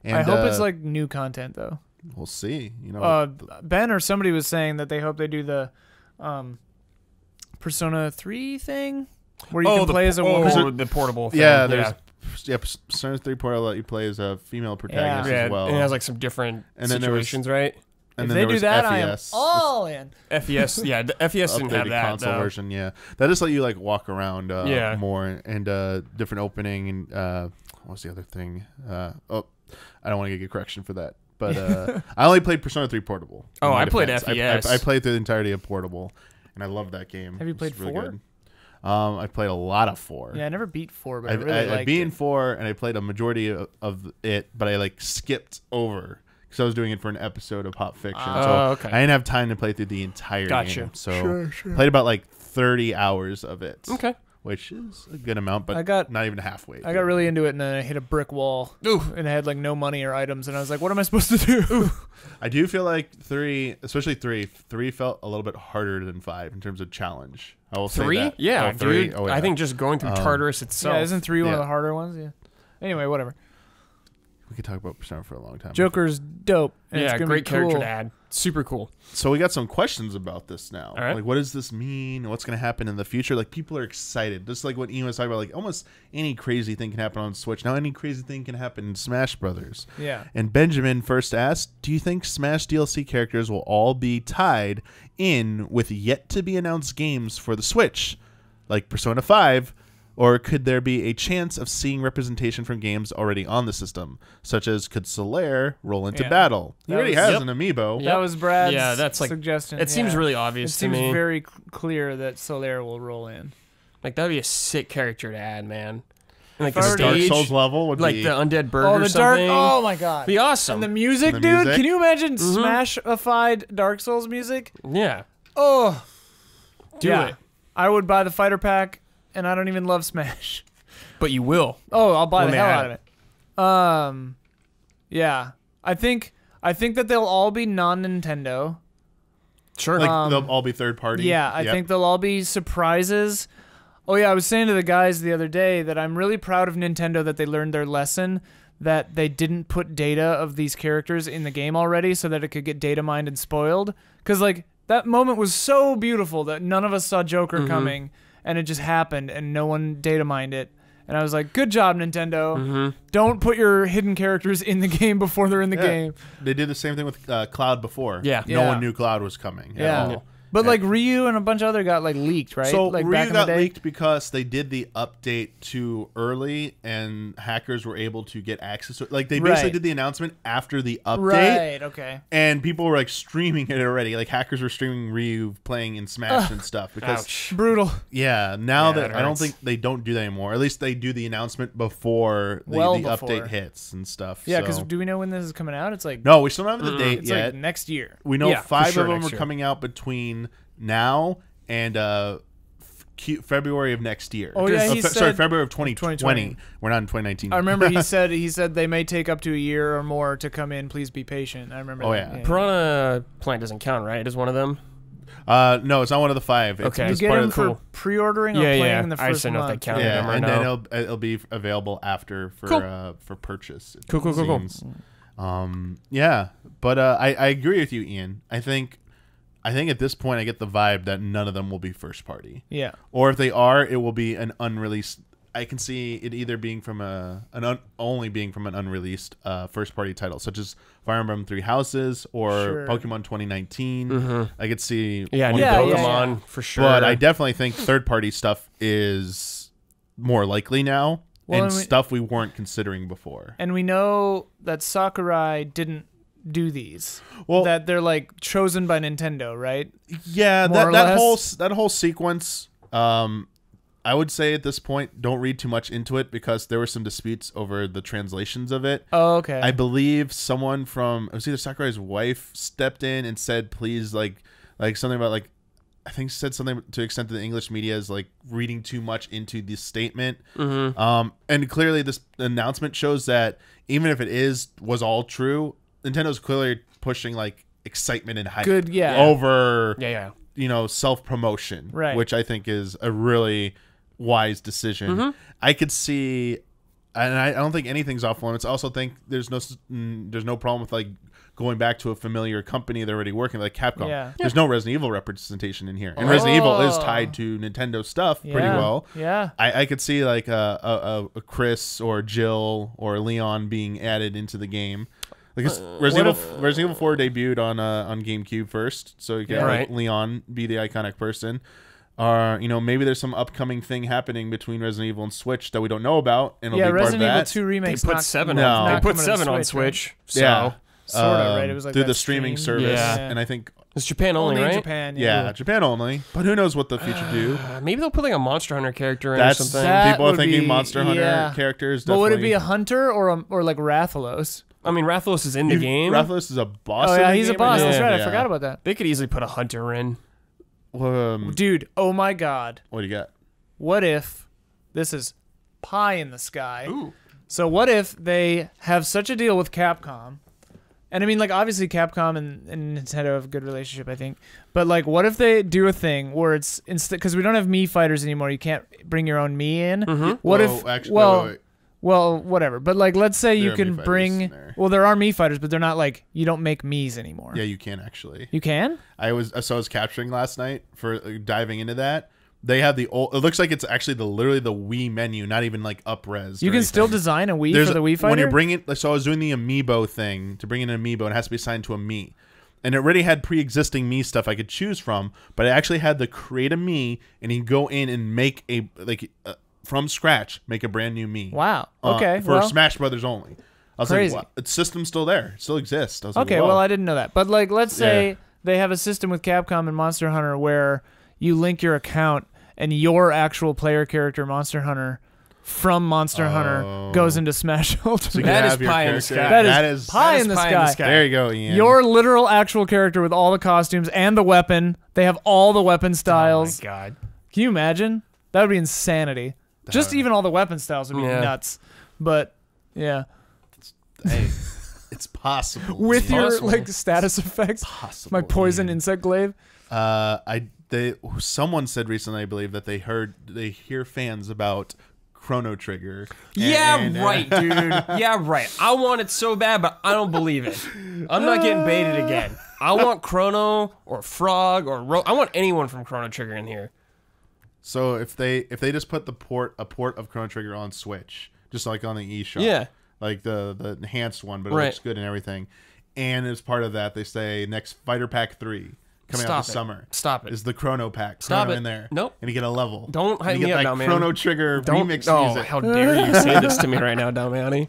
[SPEAKER 1] And,
[SPEAKER 3] I hope it's
[SPEAKER 1] uh,
[SPEAKER 3] like new content though.
[SPEAKER 1] we'll see. You know,
[SPEAKER 3] Uh, Ben or somebody was saying that they hope they do the um, Persona Three thing where you
[SPEAKER 2] oh,
[SPEAKER 3] can
[SPEAKER 2] the,
[SPEAKER 3] play as a
[SPEAKER 2] oh,
[SPEAKER 3] woman.
[SPEAKER 2] the portable. Thing.
[SPEAKER 1] yeah, there's yeah, Persona Three Portal let you play as a female protagonist
[SPEAKER 2] yeah.
[SPEAKER 1] as well.
[SPEAKER 2] and it has like some different
[SPEAKER 1] And then there was-
[SPEAKER 2] situations, right?
[SPEAKER 1] and
[SPEAKER 3] if
[SPEAKER 1] then
[SPEAKER 3] they
[SPEAKER 1] there
[SPEAKER 3] do
[SPEAKER 1] was
[SPEAKER 3] that, I am all in.
[SPEAKER 2] FES, yeah, the FES didn't have that.
[SPEAKER 1] console
[SPEAKER 2] though.
[SPEAKER 1] version. Yeah, that just let you like walk around uh,
[SPEAKER 2] Yeah.
[SPEAKER 1] more and uh, different opening and uh, what's the other thing? Uh, oh, I don't want to get a correction for that. But uh, I only played Persona 3 Portable.
[SPEAKER 2] Oh,
[SPEAKER 1] my
[SPEAKER 2] I played
[SPEAKER 1] defense. I-
[SPEAKER 2] FES.
[SPEAKER 1] I, I played through the entirety of Portable, and I love that game.
[SPEAKER 3] Have you played
[SPEAKER 1] really
[SPEAKER 3] four?
[SPEAKER 1] good. Um, I played a lot of four.
[SPEAKER 3] Yeah, I never beat four, but I,
[SPEAKER 1] I,
[SPEAKER 3] really
[SPEAKER 1] I, I beat
[SPEAKER 3] it.
[SPEAKER 1] in four, and I played a majority of, of it, but I like skipped over because I was doing it for an episode of Pop Fiction.
[SPEAKER 3] Ah.
[SPEAKER 1] so
[SPEAKER 2] Oh, okay.
[SPEAKER 1] I didn't have time to play through the entire
[SPEAKER 2] Gotcha.
[SPEAKER 1] game. So played about like 30 hours of it,
[SPEAKER 2] Okay.
[SPEAKER 1] Which is a good amount, but
[SPEAKER 3] I got-
[SPEAKER 1] not even halfway.
[SPEAKER 3] I got really into it, and then I hit a brick wall,
[SPEAKER 2] Ooh.
[SPEAKER 3] and I had like no money or items, and I was like, "What am I supposed to do?"
[SPEAKER 1] I do feel like three, especially three, three felt a little bit harder than five in terms of challenge. I will say
[SPEAKER 2] Three?
[SPEAKER 1] that.
[SPEAKER 2] Yeah,
[SPEAKER 1] Oh, three?
[SPEAKER 2] dude.
[SPEAKER 1] Oh, yeah.
[SPEAKER 2] I think just going through
[SPEAKER 1] Um,
[SPEAKER 2] Tartarus itself.
[SPEAKER 3] yeah, isn't three one of the harder ones? Yeah. Anyway, whatever.
[SPEAKER 1] we could talk about Persona for a long time.
[SPEAKER 3] Joker's dope. And it's
[SPEAKER 2] yeah,
[SPEAKER 3] gonna
[SPEAKER 2] great
[SPEAKER 3] be
[SPEAKER 2] character to add. Super cool.
[SPEAKER 1] So we got some questions about this now.
[SPEAKER 2] Right.
[SPEAKER 1] Like, what does this mean? What's going to happen in the future? Like, people are excited. Just like what Ian was talking about. Like, almost any crazy thing can happen on Switch. Now, any crazy thing can happen in Smash Brothers.
[SPEAKER 3] Yeah.
[SPEAKER 1] And Benjamin first asked, "Do you think Smash DLC characters will all be tied in with yet to be announced games for the Switch, like Persona 5, or could there be a chance of seeing representation from games already on the system, such as could Solaire roll into
[SPEAKER 3] Yeah.
[SPEAKER 1] battle? He
[SPEAKER 3] That
[SPEAKER 1] already
[SPEAKER 3] was-
[SPEAKER 1] has
[SPEAKER 2] Yep.
[SPEAKER 1] an amiibo.
[SPEAKER 3] That was Brad's
[SPEAKER 2] Yeah, that's like-
[SPEAKER 3] suggestion.
[SPEAKER 2] It seems
[SPEAKER 3] yeah.
[SPEAKER 2] really
[SPEAKER 3] It
[SPEAKER 2] obvious to
[SPEAKER 3] seems
[SPEAKER 2] me.
[SPEAKER 3] very clear that Solaire will roll in.
[SPEAKER 2] like that'd be a sick character to add, man. And, like
[SPEAKER 3] If I
[SPEAKER 2] a
[SPEAKER 1] Dark Souls level would
[SPEAKER 2] like
[SPEAKER 1] be
[SPEAKER 2] the Undead Burg
[SPEAKER 3] oh,
[SPEAKER 2] or
[SPEAKER 3] the dark!
[SPEAKER 2] something.
[SPEAKER 3] Oh my god!
[SPEAKER 2] be awesome.
[SPEAKER 3] and the music,
[SPEAKER 1] The
[SPEAKER 3] dude.
[SPEAKER 1] music?
[SPEAKER 3] Can you imagine
[SPEAKER 2] Mhm.
[SPEAKER 3] Smash-ified Dark Souls music?
[SPEAKER 2] yeah,
[SPEAKER 3] Oh,
[SPEAKER 2] do
[SPEAKER 3] yeah.
[SPEAKER 2] it.
[SPEAKER 3] I would buy the fighter pack, and I don't even love Smash.
[SPEAKER 2] But you will.
[SPEAKER 3] Oh, I'll buy the hell out of it. Um, yeah, I think I think that they'll all be non-Nintendo.
[SPEAKER 2] Sure.
[SPEAKER 1] like
[SPEAKER 3] um,
[SPEAKER 1] they'll all be third party.
[SPEAKER 3] Yeah, I
[SPEAKER 1] Yep.
[SPEAKER 3] think they'll all be surprises. Oh yeah, I was saying to the guys the other day that I'm really proud of Nintendo that they learned their lesson that they didn't put data of these characters in the game already so that it could get data mined and spoiled cuz like that moment was so beautiful that none of us saw Joker coming and it just happened and no one data mined it. And I was like, "Good job, Nintendo.
[SPEAKER 2] Mm-hmm.
[SPEAKER 3] Don't put your hidden characters in the game before they're in the
[SPEAKER 1] Yeah.
[SPEAKER 3] game."
[SPEAKER 1] They did the same thing with uh, Cloud before.
[SPEAKER 2] Yeah.
[SPEAKER 1] No
[SPEAKER 3] Yeah.
[SPEAKER 1] one knew Cloud was coming. at
[SPEAKER 3] Yeah.
[SPEAKER 1] All.
[SPEAKER 3] But
[SPEAKER 1] Yeah.
[SPEAKER 3] like Ryu and a bunch of other got like leaked, right?
[SPEAKER 1] So
[SPEAKER 3] like
[SPEAKER 1] Ryu
[SPEAKER 3] back in
[SPEAKER 1] got
[SPEAKER 3] the day.
[SPEAKER 1] leaked because they did the update too early, and hackers were able to get access to it. Like they basically
[SPEAKER 3] Right.
[SPEAKER 1] did the announcement after the update,
[SPEAKER 3] Right, okay.
[SPEAKER 1] and people were like streaming it already. Like hackers were streaming Ryu playing in Smash and stuff. Because
[SPEAKER 2] Ouch.
[SPEAKER 3] Brutal.
[SPEAKER 1] yeah, now
[SPEAKER 2] Yeah,
[SPEAKER 1] that
[SPEAKER 2] that
[SPEAKER 1] I don't think they don't do that anymore. At least they do the announcement before the,
[SPEAKER 3] Well
[SPEAKER 1] the
[SPEAKER 3] before.
[SPEAKER 1] update hits and stuff.
[SPEAKER 3] Yeah, because
[SPEAKER 1] so-
[SPEAKER 3] do we know when this is coming out? It's like
[SPEAKER 1] no, we still don't have the date
[SPEAKER 3] it's
[SPEAKER 1] yet.
[SPEAKER 3] like next year.
[SPEAKER 1] We know
[SPEAKER 2] Yeah,
[SPEAKER 1] five
[SPEAKER 2] sure
[SPEAKER 1] of them are
[SPEAKER 2] year.
[SPEAKER 1] coming out between now and uh, f- Q- February of next year.
[SPEAKER 3] Oh, yeah, he
[SPEAKER 1] fe- sorry, February of 2020.
[SPEAKER 3] 2020.
[SPEAKER 1] We're not in 2019.
[SPEAKER 3] I remember he said he said they may take up to a year or more to come in. Please be patient. I remember.
[SPEAKER 1] Oh,
[SPEAKER 3] that.
[SPEAKER 1] yeah.
[SPEAKER 2] Piranha Plant doesn't count, right? It is one of them.
[SPEAKER 1] uh, no, it's not one of the five. It's
[SPEAKER 2] Okay.
[SPEAKER 3] You get
[SPEAKER 1] part
[SPEAKER 3] them
[SPEAKER 1] of
[SPEAKER 3] for
[SPEAKER 2] Cool.
[SPEAKER 3] pre-ordering or
[SPEAKER 2] Yeah,
[SPEAKER 3] playing
[SPEAKER 2] yeah.
[SPEAKER 3] in the
[SPEAKER 2] I
[SPEAKER 3] first
[SPEAKER 2] just didn't know if they
[SPEAKER 3] month.
[SPEAKER 2] counted.
[SPEAKER 1] yeah,
[SPEAKER 2] them or
[SPEAKER 1] and
[SPEAKER 2] no.
[SPEAKER 1] then it'll it'll be available after for
[SPEAKER 2] Cool.
[SPEAKER 1] uh, for purchase.
[SPEAKER 2] Cool, cool, cool, cool.
[SPEAKER 1] Um, yeah, but uh, I I agree with you, Ian. I think I think at this point I get the vibe that none of them will be first party.
[SPEAKER 3] Yeah.
[SPEAKER 1] or if they are, it will be an unreleased. I can see it either being from a an un, only being from an unreleased uh, first party title, such as Fire Emblem Three Houses or
[SPEAKER 3] Sure.
[SPEAKER 1] Pokemon 2019. I could see,
[SPEAKER 2] Mm-hmm. Yeah,
[SPEAKER 1] one
[SPEAKER 2] new
[SPEAKER 1] of
[SPEAKER 3] Yeah, yeah,
[SPEAKER 2] Pokemon for sure.
[SPEAKER 1] but I definitely think third party stuff is more likely now,
[SPEAKER 3] Well,
[SPEAKER 1] and
[SPEAKER 3] and we-
[SPEAKER 1] stuff we weren't considering before.
[SPEAKER 3] And we know that Sakurai didn't do these.
[SPEAKER 1] Well,
[SPEAKER 3] that they're like chosen by Nintendo, right?
[SPEAKER 1] yeah,
[SPEAKER 3] more
[SPEAKER 1] that that whole that whole sequence. Um, I would say at this point, don't read too much into it because there were some disputes over the translations of it.
[SPEAKER 3] Oh, okay.
[SPEAKER 1] I believe someone from it was either Sakurai's wife stepped in and said, "Please, like, like something about like." I think said something to the extent that the English media is like reading too much into this statement.
[SPEAKER 2] Mm-hmm.
[SPEAKER 1] Um, and clearly, this announcement shows that even if it is was all true, Nintendo's clearly pushing like excitement and hype
[SPEAKER 3] Good, yeah.
[SPEAKER 1] over
[SPEAKER 2] yeah, yeah.
[SPEAKER 1] you know self promotion,
[SPEAKER 3] Right.
[SPEAKER 1] Which I think is a really wise decision.
[SPEAKER 2] Mm-hmm.
[SPEAKER 1] I could see, and I, I don't think anything's off limits. I also think there's no mm, there's no problem with like going back to a familiar company they're already working like Capcom.
[SPEAKER 3] Yeah.
[SPEAKER 1] There's no Resident Evil representation in here, and Resident Evil is
[SPEAKER 3] Oh.
[SPEAKER 1] tied to Nintendo stuff pretty well.
[SPEAKER 3] Yeah.
[SPEAKER 1] I, I could see like a, a, a- a Chris or Jill or Leon being added into the game. Because Resident,
[SPEAKER 3] what
[SPEAKER 1] Evil, Resident Evil 4 debuted on uh, on GameCube first, so you get
[SPEAKER 3] Yeah.
[SPEAKER 2] Right.
[SPEAKER 1] Leon be the iconic person. Uh, you know, maybe there's some upcoming thing happening between Resident Evil and Switch that we don't know about, and it'll
[SPEAKER 3] Yeah,
[SPEAKER 1] be part of
[SPEAKER 3] Resident Evil
[SPEAKER 1] that.
[SPEAKER 3] 2
[SPEAKER 2] They
[SPEAKER 3] remakes.
[SPEAKER 2] put
[SPEAKER 3] not,
[SPEAKER 2] seven.
[SPEAKER 1] No.
[SPEAKER 2] on, they put
[SPEAKER 3] coming to the
[SPEAKER 2] seven on
[SPEAKER 3] Switch, right?
[SPEAKER 2] Switch. So
[SPEAKER 1] yeah,
[SPEAKER 3] Sort of,
[SPEAKER 1] Um,
[SPEAKER 3] right? It was like
[SPEAKER 1] through the streaming
[SPEAKER 3] stream.
[SPEAKER 1] service,
[SPEAKER 2] Yeah.
[SPEAKER 1] and I think
[SPEAKER 2] it's Japan only,
[SPEAKER 3] only
[SPEAKER 2] right?
[SPEAKER 3] Japan.
[SPEAKER 1] yeah,
[SPEAKER 3] Yeah.
[SPEAKER 1] Japan only. But who knows what the future do?
[SPEAKER 2] Uh, maybe they'll put like a Monster Hunter character in
[SPEAKER 1] That's
[SPEAKER 2] or something.
[SPEAKER 3] That
[SPEAKER 1] people are thinking
[SPEAKER 3] be-
[SPEAKER 1] Monster Hunter
[SPEAKER 3] yeah.
[SPEAKER 1] characters.
[SPEAKER 3] But would it be a hunter or a, or like Rathalos?
[SPEAKER 2] I mean, Rathalos is in the
[SPEAKER 1] You-
[SPEAKER 2] game.
[SPEAKER 1] Rathalos is a boss.
[SPEAKER 3] Oh
[SPEAKER 1] in
[SPEAKER 3] yeah,
[SPEAKER 1] the
[SPEAKER 3] he's a
[SPEAKER 1] game,
[SPEAKER 3] boss.
[SPEAKER 1] or
[SPEAKER 3] That's
[SPEAKER 2] Yeah.
[SPEAKER 3] right. I
[SPEAKER 1] Yeah.
[SPEAKER 3] forgot about that.
[SPEAKER 2] They could easily put a hunter in.
[SPEAKER 1] Um,
[SPEAKER 3] Dude, oh my god.
[SPEAKER 1] what do you got?
[SPEAKER 3] What if this is pie in the sky? So what if they have such a deal with Capcom? And I mean, like, obviously Capcom and, and Nintendo have a good relationship, I think. But like, what if they do a thing where it's instead because we don't have Mii fighters anymore, you can't bring your own Mii in.
[SPEAKER 2] Mm-hmm.
[SPEAKER 3] What
[SPEAKER 1] Whoa,
[SPEAKER 3] if?
[SPEAKER 1] actually,
[SPEAKER 3] well,
[SPEAKER 1] wait, wait, wait.
[SPEAKER 3] Well, whatever. But like, let's say you
[SPEAKER 1] There are Mii
[SPEAKER 3] can
[SPEAKER 1] fighters
[SPEAKER 3] bring.
[SPEAKER 1] in there.
[SPEAKER 3] Well, there are Mii fighters, but they're not like you don't make Mii's anymore.
[SPEAKER 1] Yeah, you can actually.
[SPEAKER 3] You can.
[SPEAKER 1] I was so I was capturing last night for uh, diving into that. They have the old. It looks like it's actually the literally the Wii menu, not even like up res.
[SPEAKER 3] You can still design a Wii
[SPEAKER 1] There's
[SPEAKER 3] for the Wii fighter.
[SPEAKER 1] when you're bringing. like, So I was doing the amiibo thing to bring in an amiibo. It has to be assigned to a me. and it already had pre-existing me stuff I could choose from. But I actually had to create a me, and you go in and make a like from scratch, make a brand new Mii.
[SPEAKER 3] wow.
[SPEAKER 1] uh,
[SPEAKER 3] Okay.
[SPEAKER 1] for
[SPEAKER 3] well,
[SPEAKER 1] Smash Brothers only. I was
[SPEAKER 3] Crazy.
[SPEAKER 1] like, the system's still there, it still exists. I was
[SPEAKER 3] Okay,
[SPEAKER 1] like,
[SPEAKER 3] well. I didn't know that. But like, let's say
[SPEAKER 1] Yeah.
[SPEAKER 3] they have a system with Capcom and Monster Hunter where you link your account and your actual player character, Monster Hunter, from Monster Hunter
[SPEAKER 1] Oh.
[SPEAKER 3] goes into Smash Ultimate.
[SPEAKER 1] can
[SPEAKER 2] That is pie in the sky.
[SPEAKER 3] That is
[SPEAKER 1] that is
[SPEAKER 3] pie
[SPEAKER 2] that
[SPEAKER 3] in the
[SPEAKER 2] pie in the
[SPEAKER 3] sky.
[SPEAKER 2] sky.
[SPEAKER 1] There you go, Ian.
[SPEAKER 3] Your literal actual character with all the costumes and the weapon. They have all the weapon styles.
[SPEAKER 2] Oh my god.
[SPEAKER 3] Can you imagine? That would be insanity. Just even all the weapon styles would be
[SPEAKER 2] Yeah.
[SPEAKER 3] nuts. But yeah,
[SPEAKER 1] hey, it's possible.
[SPEAKER 3] with
[SPEAKER 1] Ian.
[SPEAKER 3] your
[SPEAKER 2] Possible.
[SPEAKER 3] like status effects,
[SPEAKER 1] possible.
[SPEAKER 3] my poison
[SPEAKER 1] Ian.
[SPEAKER 3] insect glaive.
[SPEAKER 1] Uh, I they someone said recently, I believe, that they heard they hear fans about Chrono Trigger.
[SPEAKER 2] Yeah,
[SPEAKER 1] And, uh,
[SPEAKER 2] right, dude. Yeah, right. I want it so bad, but I don't believe it. I'm not getting baited again. I want Chrono or Frog or Ro- I want anyone from Chrono Trigger in here.
[SPEAKER 1] So if they if they just put the port a port of Chrono Trigger on Switch, just like on the eShop,
[SPEAKER 2] Yeah.
[SPEAKER 1] like the the enhanced one, but it
[SPEAKER 2] Right.
[SPEAKER 1] looks good and everything. And as part of that, they say next Fighter Pack three coming
[SPEAKER 2] Stop
[SPEAKER 1] out this
[SPEAKER 2] it.
[SPEAKER 1] summer
[SPEAKER 2] Stop it.
[SPEAKER 1] is the Chrono Pack.
[SPEAKER 2] Stop
[SPEAKER 1] Chrono
[SPEAKER 2] it.
[SPEAKER 1] in there.
[SPEAKER 2] Nope.
[SPEAKER 1] And you get a level.
[SPEAKER 2] Don't hype
[SPEAKER 1] and you
[SPEAKER 2] me
[SPEAKER 1] get
[SPEAKER 2] up
[SPEAKER 1] that
[SPEAKER 2] now, man.
[SPEAKER 1] Chrono Trigger
[SPEAKER 2] Don't
[SPEAKER 1] remix
[SPEAKER 2] oh,
[SPEAKER 1] music.
[SPEAKER 2] how dare you say this to me right now, Damiani?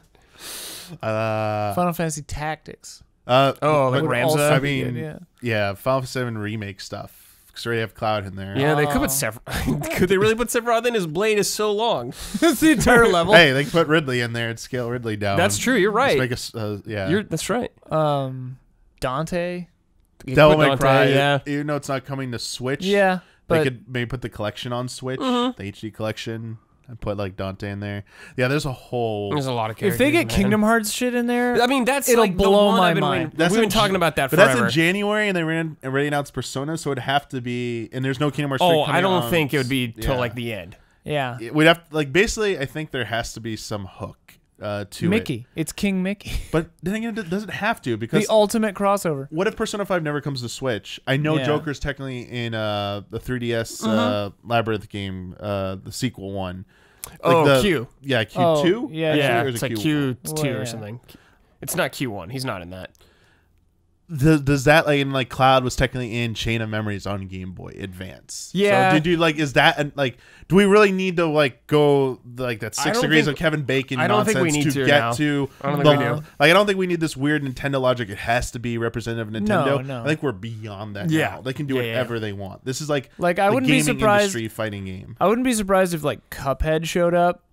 [SPEAKER 1] uh,
[SPEAKER 3] Final Fantasy Tactics.
[SPEAKER 1] uh,
[SPEAKER 2] Oh, like
[SPEAKER 1] but
[SPEAKER 3] Would
[SPEAKER 2] Ramza?
[SPEAKER 1] I mean,
[SPEAKER 3] good, yeah.
[SPEAKER 1] yeah, Final Fantasy Seven remake stuff. Because already have Cloud in there.
[SPEAKER 2] Yeah, they could
[SPEAKER 3] Oh.
[SPEAKER 2] put Sephiroth. could they really put Sephiroth in? His blade is so long.
[SPEAKER 3] That's the entire level.
[SPEAKER 1] Hey, they can put Ridley in there and scale Ridley down.
[SPEAKER 2] That's true. You're
[SPEAKER 1] Just
[SPEAKER 2] right.
[SPEAKER 1] make us, uh, yeah.
[SPEAKER 2] You're that's right.
[SPEAKER 3] Um, Dante.
[SPEAKER 2] You
[SPEAKER 1] Devil May
[SPEAKER 2] Dante,
[SPEAKER 1] Cry,
[SPEAKER 2] Yeah.
[SPEAKER 1] even though it's not coming to Switch,
[SPEAKER 3] Yeah,
[SPEAKER 1] they could maybe put the collection on Switch,
[SPEAKER 2] Mhm.
[SPEAKER 1] the HD collection, and put like Dante in there. Yeah, there's a whole.
[SPEAKER 2] There's a lot of characters.
[SPEAKER 3] if they get
[SPEAKER 2] man.
[SPEAKER 3] Kingdom Hearts shit in there,
[SPEAKER 2] I mean, that's
[SPEAKER 3] It'll
[SPEAKER 2] like the
[SPEAKER 3] blow
[SPEAKER 2] one
[SPEAKER 3] my
[SPEAKER 2] I've
[SPEAKER 3] mind.
[SPEAKER 2] waiting-
[SPEAKER 1] That's
[SPEAKER 2] We've been talking about that
[SPEAKER 1] But
[SPEAKER 2] forever.
[SPEAKER 1] that's in January, and they ran already announced Persona, so it'd have to be. And there's no Kingdom Hearts.
[SPEAKER 2] oh,
[SPEAKER 1] coming
[SPEAKER 2] I don't
[SPEAKER 1] on-
[SPEAKER 2] think it would be till
[SPEAKER 1] yeah.
[SPEAKER 2] like the end.
[SPEAKER 3] yeah,
[SPEAKER 1] It- We'd have like basically. I think there has to be some hook uh, to it.
[SPEAKER 3] Mickey. It's King Mickey.
[SPEAKER 1] But then again, it doesn't have to because
[SPEAKER 3] the ultimate crossover.
[SPEAKER 1] What if Persona 5 never comes to Switch? I know
[SPEAKER 3] Yeah.
[SPEAKER 1] Joker's technically in uh, the 3DS uh, Labyrinth game, uh, the sequel one. Like
[SPEAKER 2] oh,
[SPEAKER 1] the-
[SPEAKER 2] Q.
[SPEAKER 1] Yeah, Q2?
[SPEAKER 3] Oh, yeah,
[SPEAKER 1] actually,
[SPEAKER 2] Yeah, it's like
[SPEAKER 1] Q1?
[SPEAKER 2] Q two or something. It's not Q one. He's not in that.
[SPEAKER 1] Does, does that, like, in, like, Cloud was technically in Chain of Memories on Game Boy Advance.
[SPEAKER 2] Yeah.
[SPEAKER 1] So did you, like, is that, and like, do we really need to, like, go, like, that six degrees
[SPEAKER 2] think-
[SPEAKER 1] of Kevin Bacon
[SPEAKER 2] I don't think we
[SPEAKER 1] nonsense
[SPEAKER 2] need
[SPEAKER 1] to
[SPEAKER 2] to
[SPEAKER 1] get
[SPEAKER 2] now.
[SPEAKER 1] to
[SPEAKER 2] I don't
[SPEAKER 1] the,
[SPEAKER 2] think we do.
[SPEAKER 1] Like, I don't think we need this weird Nintendo logic. It has to be representative of Nintendo.
[SPEAKER 3] no.
[SPEAKER 1] I think we're beyond that
[SPEAKER 2] Yeah.
[SPEAKER 1] now. They can do
[SPEAKER 2] Yeah, yeah,
[SPEAKER 1] whatever they want. This is like,
[SPEAKER 3] Like I wouldn't be surprised.
[SPEAKER 1] industry fighting game.
[SPEAKER 3] I wouldn't be surprised if like Cuphead showed up.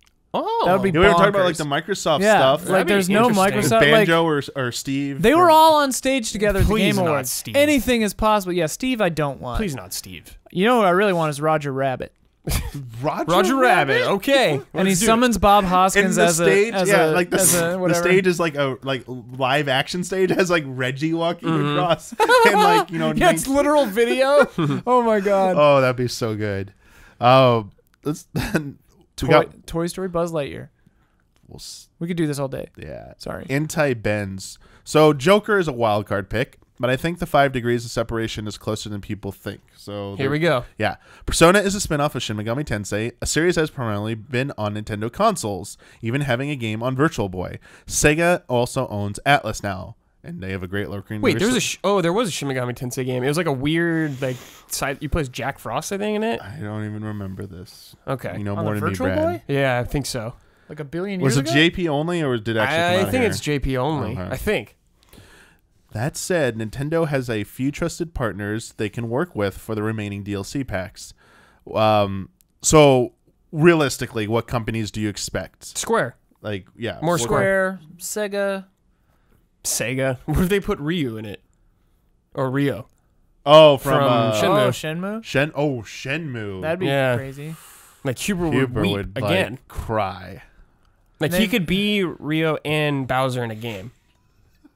[SPEAKER 2] Oh,
[SPEAKER 3] That would be
[SPEAKER 1] Yeah, we were talking about like the Microsoft
[SPEAKER 3] Yeah,
[SPEAKER 1] stuff.
[SPEAKER 3] like
[SPEAKER 2] That'd be
[SPEAKER 3] there's no
[SPEAKER 2] interesting.
[SPEAKER 1] with
[SPEAKER 3] Microsoft. Like
[SPEAKER 1] Banjo or, or Steve.
[SPEAKER 3] they were all on stage together at the
[SPEAKER 2] Please
[SPEAKER 3] Game
[SPEAKER 2] not
[SPEAKER 3] Awards.
[SPEAKER 2] Steve.
[SPEAKER 3] Anything is possible. Yeah, Steve, I don't want.
[SPEAKER 2] Please not Steve.
[SPEAKER 3] You know what I really want is Roger Rabbit,
[SPEAKER 1] Roger,
[SPEAKER 2] Roger Rabbit. Okay,
[SPEAKER 3] and he
[SPEAKER 2] let's do it.
[SPEAKER 3] summons Bob
[SPEAKER 1] And
[SPEAKER 3] Hoskins
[SPEAKER 1] the
[SPEAKER 3] as
[SPEAKER 1] stage,
[SPEAKER 3] a as
[SPEAKER 1] yeah,
[SPEAKER 3] a,
[SPEAKER 1] like the,
[SPEAKER 3] as a
[SPEAKER 1] the stage is like a like live action stage has like Reggie walking
[SPEAKER 2] Mm-hmm.
[SPEAKER 1] across and like you know.
[SPEAKER 3] yeah, it's literal video. oh my god.
[SPEAKER 1] oh, that'd be so good. Oh, let's.
[SPEAKER 3] Toy,
[SPEAKER 1] got,
[SPEAKER 3] Toy Story Buzz Lightyear.
[SPEAKER 1] we'll s-
[SPEAKER 3] We could do this all day.
[SPEAKER 1] yeah.
[SPEAKER 3] Sorry.
[SPEAKER 1] Anti bends. So Joker is a wild card pick, but I think the five degrees of separation is closer than people think. So
[SPEAKER 2] Here we go.
[SPEAKER 1] Yeah. Persona is a spin-off of Shin Megami Tensei, a series that has primarily been on Nintendo consoles, even having a game on Virtual Boy. Sega also owns Atlus now, and they have a great looking
[SPEAKER 2] Wait, there was a sh- oh, there was a Shin Megami Tensei game. It was like a weird like side. You play as Jack Frost, I think, in it.
[SPEAKER 1] I don't even remember this.
[SPEAKER 2] Okay.
[SPEAKER 1] You know
[SPEAKER 3] On
[SPEAKER 1] more than me,
[SPEAKER 3] Virtual
[SPEAKER 1] Brad.
[SPEAKER 3] Boy?
[SPEAKER 2] Yeah, I think so.
[SPEAKER 3] Like a billion years
[SPEAKER 1] Was it
[SPEAKER 3] ago.
[SPEAKER 1] JP only, or did it actually
[SPEAKER 2] I,
[SPEAKER 1] come
[SPEAKER 2] I
[SPEAKER 1] out
[SPEAKER 2] think
[SPEAKER 1] here?
[SPEAKER 2] it's JP only.
[SPEAKER 1] Okay.
[SPEAKER 2] I think.
[SPEAKER 1] That said, Nintendo has a few trusted partners they can work with for the remaining DLC packs. Um, so realistically, what companies do you expect?
[SPEAKER 2] Square,
[SPEAKER 1] Like, yeah,
[SPEAKER 2] More
[SPEAKER 1] what-
[SPEAKER 3] Square, Sega.
[SPEAKER 2] Sega. What if they put Ryu in it? Or Ryo?
[SPEAKER 1] Oh, from,
[SPEAKER 2] From
[SPEAKER 1] uh,
[SPEAKER 2] Shenmue.
[SPEAKER 3] Oh, Shenmue.
[SPEAKER 1] Shen. Oh, Shenmue.
[SPEAKER 3] That'd be
[SPEAKER 2] Yeah.
[SPEAKER 3] crazy.
[SPEAKER 2] Like Huber,
[SPEAKER 1] Huber
[SPEAKER 2] would weep
[SPEAKER 1] would
[SPEAKER 2] again.
[SPEAKER 1] like cry.
[SPEAKER 2] Like
[SPEAKER 3] They-
[SPEAKER 2] he could be Ryo and Bowser in a game.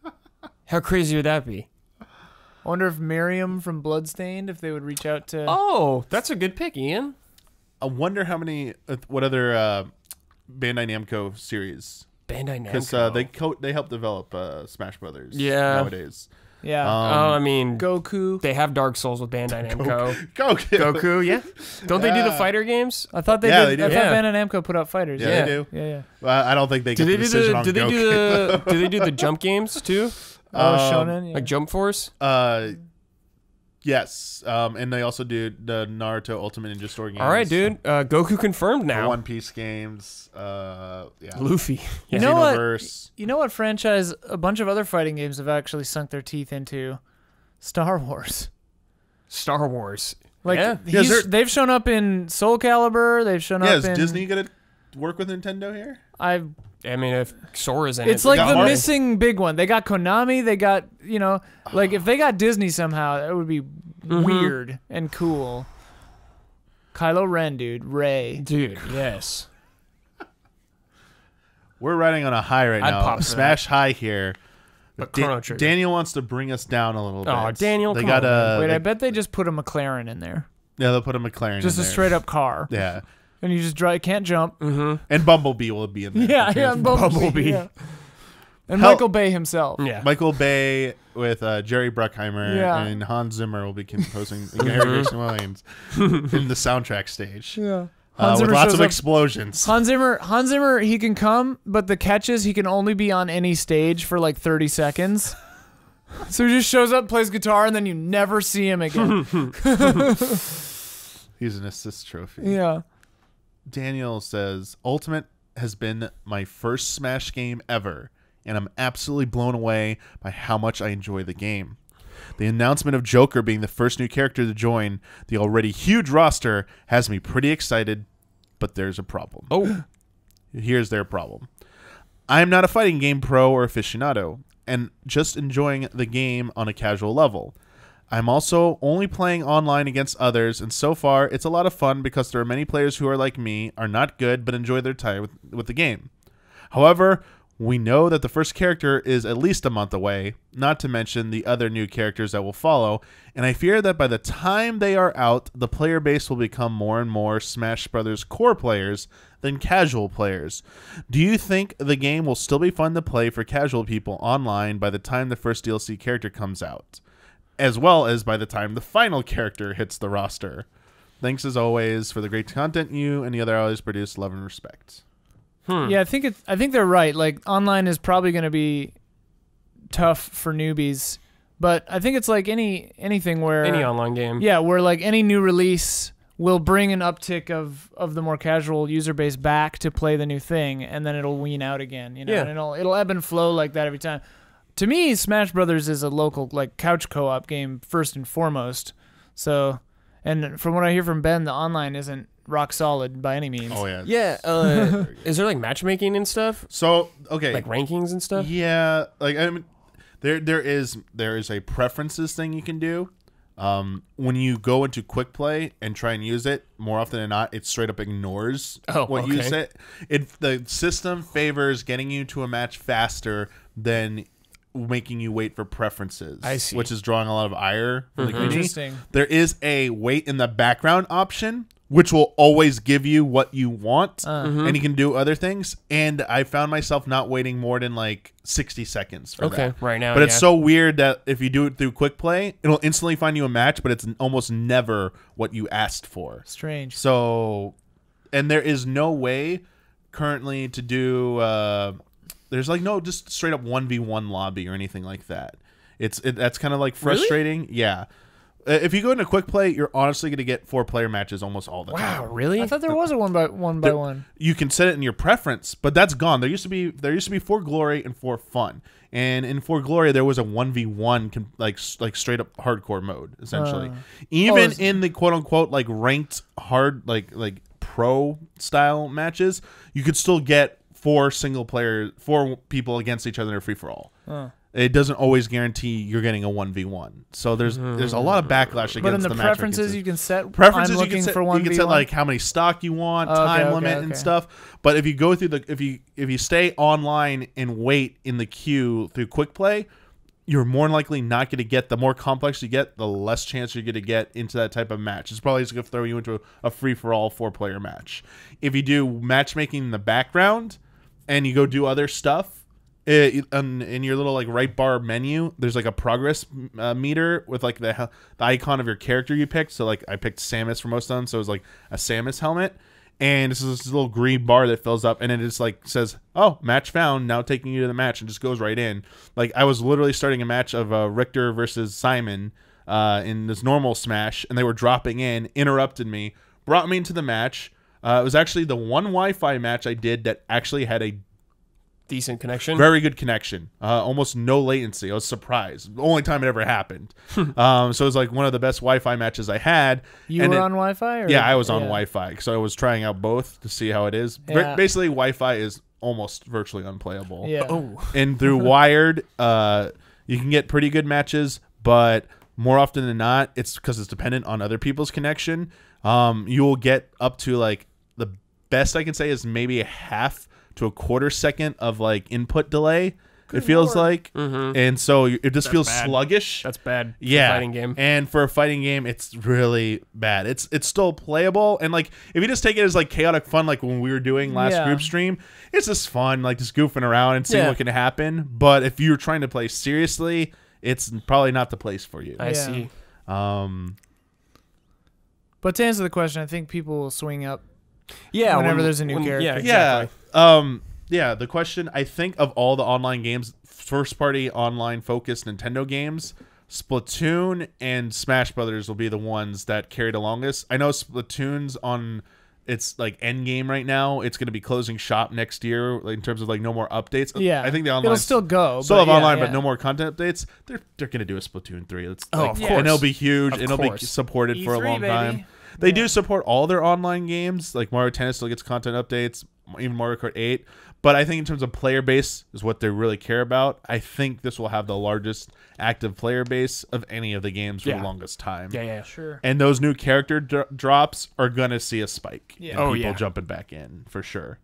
[SPEAKER 2] How crazy would that be?
[SPEAKER 3] I wonder if Miriam from Bloodstained, if they would reach out to.
[SPEAKER 2] Oh, that's a good pick, Ian.
[SPEAKER 1] I wonder how many, uh, what other uh, Bandai Namco series?
[SPEAKER 2] Bandai Namco.
[SPEAKER 1] Because uh, they co- they help develop uh, Smash Brothers.
[SPEAKER 2] Yeah.
[SPEAKER 1] nowadays.
[SPEAKER 3] yeah.
[SPEAKER 1] Um,
[SPEAKER 2] oh, I mean,
[SPEAKER 3] Goku.
[SPEAKER 2] they have Dark Souls with Bandai Namco.
[SPEAKER 1] Goku.
[SPEAKER 2] Goku, yeah. Don't they do the fighter games?
[SPEAKER 3] I thought they
[SPEAKER 1] Yeah,
[SPEAKER 3] did.
[SPEAKER 1] they
[SPEAKER 3] I
[SPEAKER 1] do.
[SPEAKER 3] thought
[SPEAKER 2] Yeah.
[SPEAKER 3] Bandai Namco put out fighters.
[SPEAKER 1] Yeah,
[SPEAKER 2] Yeah.
[SPEAKER 1] they do.
[SPEAKER 3] Yeah, yeah.
[SPEAKER 1] Well, I don't think they
[SPEAKER 2] Do
[SPEAKER 1] get
[SPEAKER 2] they
[SPEAKER 1] the
[SPEAKER 2] do
[SPEAKER 1] decision
[SPEAKER 2] the
[SPEAKER 1] on
[SPEAKER 2] do they do the do they do the jump games too?
[SPEAKER 3] Oh,
[SPEAKER 1] Um,
[SPEAKER 3] Shonen. Yeah.
[SPEAKER 2] Like Jump Force?
[SPEAKER 1] Uh, yes. Um, and they also do the Naruto Ultimate Ninja Storm games.
[SPEAKER 2] All right, dude. Uh, Goku confirmed
[SPEAKER 1] The
[SPEAKER 2] now.
[SPEAKER 1] One Piece games. Uh, yeah.
[SPEAKER 2] Luffy.
[SPEAKER 3] You know what? You know what franchise a bunch of other fighting games have actually sunk their teeth into? Star Wars.
[SPEAKER 2] Star Wars.
[SPEAKER 3] Like
[SPEAKER 2] Yeah.
[SPEAKER 1] Yeah, there-
[SPEAKER 3] they've shown up in Soul Calibur. They've shown
[SPEAKER 1] Yeah,
[SPEAKER 3] up
[SPEAKER 1] is
[SPEAKER 3] in
[SPEAKER 1] Disney gonna work with Nintendo here?
[SPEAKER 3] I.
[SPEAKER 2] I mean, if Sora's in
[SPEAKER 3] It's
[SPEAKER 2] it,
[SPEAKER 3] like the
[SPEAKER 1] Marvel.
[SPEAKER 3] missing big one. They got Konami. They got you know, like if they got Disney somehow, that would be
[SPEAKER 2] Mm-hmm.
[SPEAKER 3] weird and cool. Kylo Ren, dude, Rey.
[SPEAKER 2] dude. Yes.
[SPEAKER 1] We're riding on a high right
[SPEAKER 2] I'd
[SPEAKER 1] now.
[SPEAKER 2] pop for
[SPEAKER 1] Smash high here.
[SPEAKER 2] but
[SPEAKER 1] Da- Daniel wants to bring us down a little bit.
[SPEAKER 2] Aw, Daniel,
[SPEAKER 1] they
[SPEAKER 2] come
[SPEAKER 1] got
[SPEAKER 2] on,
[SPEAKER 1] a
[SPEAKER 3] Wait,
[SPEAKER 1] they-
[SPEAKER 3] I bet they just put a McLaren in there,
[SPEAKER 1] yeah they'll put a McLaren
[SPEAKER 3] just
[SPEAKER 1] in
[SPEAKER 3] a
[SPEAKER 1] there.
[SPEAKER 3] straight up car,
[SPEAKER 1] yeah
[SPEAKER 3] and you just drive. Can't jump.
[SPEAKER 1] and Bumblebee will be in there
[SPEAKER 3] Yeah, yeah,
[SPEAKER 1] Trans-
[SPEAKER 3] Bumblebee.
[SPEAKER 2] Bumblebee.
[SPEAKER 3] yeah. And
[SPEAKER 1] Hell-
[SPEAKER 3] Michael Bay himself.
[SPEAKER 2] yeah.
[SPEAKER 1] Michael Bay with uh, Jerry Bruckheimer
[SPEAKER 3] Yeah.
[SPEAKER 1] and Hans Zimmer will be composing and Harry Gregson-Williams in the soundtrack stage
[SPEAKER 3] Yeah.
[SPEAKER 1] uh,
[SPEAKER 3] Hans
[SPEAKER 1] with
[SPEAKER 3] Zimmer
[SPEAKER 1] lots
[SPEAKER 3] shows
[SPEAKER 1] of
[SPEAKER 3] up-
[SPEAKER 1] explosions.
[SPEAKER 3] Hans Zimmer, Hans Zimmer, he can come, but the catch is he can only be on any stage for like 30 seconds. So he just shows up, plays guitar, and then you never see him again.
[SPEAKER 1] He's an assist trophy.
[SPEAKER 3] yeah.
[SPEAKER 1] Daniel says, Ultimate has been my first Smash game ever, and I'm absolutely blown away by how much I enjoy the game. The announcement of Joker being the first new character to join the already huge roster has me pretty excited, but there's a problem.
[SPEAKER 2] Oh,
[SPEAKER 1] Here's their problem. I am not a fighting game pro or aficionado, and just enjoying the game on a casual level. I'm also only playing online against others, and so far it's a lot of fun because there are many players who are like me, are not good, but enjoy their time with, with the game. However, we know that the first character is at least a month away, not to mention the other new characters that will follow, and I fear that by the time they are out, the player base will become more and more Smash Brothers core players than casual players. Do you think the game will still be fun to play for casual people online by the time the first DLC character comes out? As well as by the time the final character hits the roster. Thanks as always for the great content you and the other always produce. Love and respect. Hmm.
[SPEAKER 3] Yeah, I think it's I think they're right. Like online is probably going to be tough for newbies, but I think it's like any anything where
[SPEAKER 2] any online game.
[SPEAKER 3] Yeah, where like any new release will bring an uptick of of the more casual user base back to play the new thing, and then it'll wean out again. You know,
[SPEAKER 2] Yeah.
[SPEAKER 3] and it'll it'll ebb and flow like that every time. To me, Smash Brothers is a local like couch co-op game first and foremost. So, and from what I hear from Ben, the online isn't rock solid by any means.
[SPEAKER 1] Oh yeah.
[SPEAKER 2] Yeah. Uh, is there like matchmaking and stuff?
[SPEAKER 1] So okay.
[SPEAKER 2] Like rankings and stuff?
[SPEAKER 1] Yeah, like I mean, there there is there is a preferences thing you can do. Um, when you go into quick play and try and use it, more often than not, it straight up ignores
[SPEAKER 2] Oh,
[SPEAKER 1] what you
[SPEAKER 2] okay.
[SPEAKER 1] say. It the system favors getting you to a match faster than making you wait for preferences.
[SPEAKER 2] I see.
[SPEAKER 1] which is drawing a lot of ire from the mm-hmm. community.
[SPEAKER 3] Interesting.
[SPEAKER 1] There is a wait in the background option, which will always give you what you want, uh. mm-hmm. and you can do other things. And I found myself not waiting more than like sixty seconds for
[SPEAKER 2] Okay,
[SPEAKER 1] that.
[SPEAKER 2] right now.
[SPEAKER 1] But it's
[SPEAKER 2] yeah.
[SPEAKER 1] so weird that if you do it through quick play, it'll instantly find you a match, but it's almost never what you asked for.
[SPEAKER 3] Strange.
[SPEAKER 1] So, and there is no way currently to do. Uh, there's like no just straight up one v one lobby or anything like that. It's it, that's kind of like frustrating. Yeah. Uh, If you go into quick play, you're honestly going to get four player matches almost all the time.
[SPEAKER 2] Wow, really?
[SPEAKER 3] I thought there was a one by one by
[SPEAKER 1] There-
[SPEAKER 3] one.
[SPEAKER 1] You can set it in your preference, but that's gone. There used to be there used to be for glory and for fun, and in for glory there was a one v one like s- like straight up hardcore mode essentially.
[SPEAKER 3] Uh.
[SPEAKER 1] Even
[SPEAKER 3] Oh,
[SPEAKER 1] in the quote unquote like ranked hard like like pro style matches, you could still get four single player four people against each other in a free for all. It doesn't always guarantee you're getting a one v one. So there's there's a lot of backlash against
[SPEAKER 3] But in the,
[SPEAKER 1] the
[SPEAKER 3] preferences, you can set
[SPEAKER 1] preferences you can set,
[SPEAKER 3] for one
[SPEAKER 1] you can set like how many stock you want,
[SPEAKER 3] Oh, okay,
[SPEAKER 1] time
[SPEAKER 3] okay,
[SPEAKER 1] limit and
[SPEAKER 3] okay.
[SPEAKER 1] stuff. But if you go through the if you if you stay online and wait in the queue through quick play, you're more than likely not going to get the more complex you get, the less chance you're going to get into that type of match. It's probably just going to throw you into a, a free for all four player match. If you do matchmaking in the background and you go do other stuff, it, in, in your little like right bar menu, there's like a progress uh, meter with like the the icon of your character you picked. So like I picked Samus for most of them, so it was like a Samus helmet, and this is this little green bar that fills up, and it just like says, "Oh, match found." Now taking you to the match, and just goes right in. Like I was literally starting a match of uh, Richter versus Simon uh, in this normal Smash, and they were dropping in, interrupted me, brought me into the match. Uh, it was actually the one Wi-Fi match I did that actually had a
[SPEAKER 2] Decent connection.
[SPEAKER 1] very good connection, uh, almost no latency. I was surprised. The only time it ever happened. um, so it was like one of the best Wi-Fi matches I had.
[SPEAKER 3] You
[SPEAKER 1] And
[SPEAKER 3] were
[SPEAKER 1] it-
[SPEAKER 3] on Wi-Fi? Or?
[SPEAKER 1] Yeah, I was on
[SPEAKER 3] yeah.
[SPEAKER 1] Wi-Fi, so I was trying out both to see how it is. Ba-
[SPEAKER 3] Yeah.
[SPEAKER 1] Basically, Wi-Fi is almost virtually unplayable.
[SPEAKER 3] Yeah.
[SPEAKER 2] Oh,
[SPEAKER 1] And through Wired, uh, you can get pretty good matches, but more often than not, it's because it's dependent on other people's connection. Um, you will get up to like the best I can say is maybe a half to a quarter second of like input delay. it feels
[SPEAKER 3] lord.
[SPEAKER 1] like, and so it just feels
[SPEAKER 2] bad.
[SPEAKER 1] sluggish.
[SPEAKER 2] That's bad. for a
[SPEAKER 1] yeah,
[SPEAKER 2] fighting game.
[SPEAKER 1] And for a fighting game, it's really bad. It's it's still playable, and like if you just take it as like chaotic fun, like when we were doing last
[SPEAKER 3] Yeah.
[SPEAKER 1] group stream, it's just fun, like just goofing around and seeing
[SPEAKER 2] Yeah.
[SPEAKER 1] what can happen. But if you're trying to play seriously, it's probably not the place for you.
[SPEAKER 2] I
[SPEAKER 3] Yeah.
[SPEAKER 2] see.
[SPEAKER 1] Um,
[SPEAKER 3] But to answer the question, I think people will swing up.
[SPEAKER 2] Yeah,
[SPEAKER 3] Whenever
[SPEAKER 2] when-
[SPEAKER 3] there's a new
[SPEAKER 2] when-
[SPEAKER 3] character.
[SPEAKER 2] Yeah, exactly.
[SPEAKER 1] yeah, um, yeah. The question I think of all the online games, first party online focused Nintendo games. Splatoon and Smash Brothers will be the ones that carry the longest. I know Splatoon's on its like end game right now. It's going to be closing shop next year in terms of like no more updates.
[SPEAKER 3] Yeah,
[SPEAKER 1] I think the online
[SPEAKER 3] it'll still go.
[SPEAKER 1] still have
[SPEAKER 3] yeah,
[SPEAKER 1] online,
[SPEAKER 3] yeah.
[SPEAKER 1] but no more content updates. They're they're going to do a Splatoon three. It's
[SPEAKER 2] Oh,
[SPEAKER 1] like,
[SPEAKER 2] of
[SPEAKER 1] and it'll be huge.
[SPEAKER 2] Of
[SPEAKER 1] and it'll be
[SPEAKER 2] course.
[SPEAKER 1] supported for a
[SPEAKER 3] E3,
[SPEAKER 1] long
[SPEAKER 3] baby.
[SPEAKER 1] time. They
[SPEAKER 3] Yeah.
[SPEAKER 1] do support all their online games. Like Mario Tennis still gets content updates, even Mario Kart 8. But I think in terms of player base is what they really care about. I think this will have the largest active player base of any of the games for
[SPEAKER 2] Yeah.
[SPEAKER 1] the longest time.
[SPEAKER 2] Yeah, yeah.
[SPEAKER 3] Sure.
[SPEAKER 1] And those new character dro- drops are gonna see a spike.
[SPEAKER 3] Yeah.
[SPEAKER 2] Oh,
[SPEAKER 1] people
[SPEAKER 2] yeah.
[SPEAKER 1] jumping back in for sure.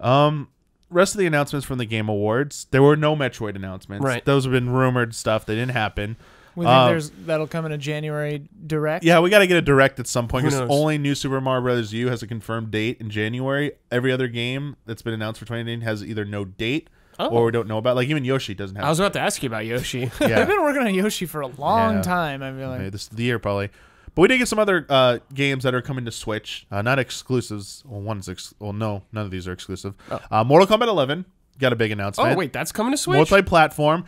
[SPEAKER 1] Um, rest of the announcements from the Game Awards, there were no Metroid announcements.
[SPEAKER 2] Right.
[SPEAKER 1] Those have been rumored stuff. They didn't happen.
[SPEAKER 3] We think
[SPEAKER 1] Um,
[SPEAKER 3] there's that'll come in a January direct.
[SPEAKER 1] Yeah, we got to get a direct at some point
[SPEAKER 2] Who
[SPEAKER 1] because
[SPEAKER 2] knows?
[SPEAKER 1] only New Super Mario Brothers U has a confirmed date in January. Every other game that's been announced for 2019 has either no date
[SPEAKER 2] Oh.
[SPEAKER 1] or we don't know about. Like even Yoshi doesn't have.
[SPEAKER 2] I was about to ask you about Yoshi.
[SPEAKER 3] They've been working on Yoshi for a long
[SPEAKER 1] Yeah.
[SPEAKER 3] time. I feel like.
[SPEAKER 1] maybe this is the year probably. But we did get some other uh, games that are coming to Switch, uh, not exclusives. Well, one's ex- well, no, none of these are exclusive. Uh, Mortal Kombat 11 got a big announcement.
[SPEAKER 2] oh wait, that's coming to Switch.
[SPEAKER 1] multi-platform.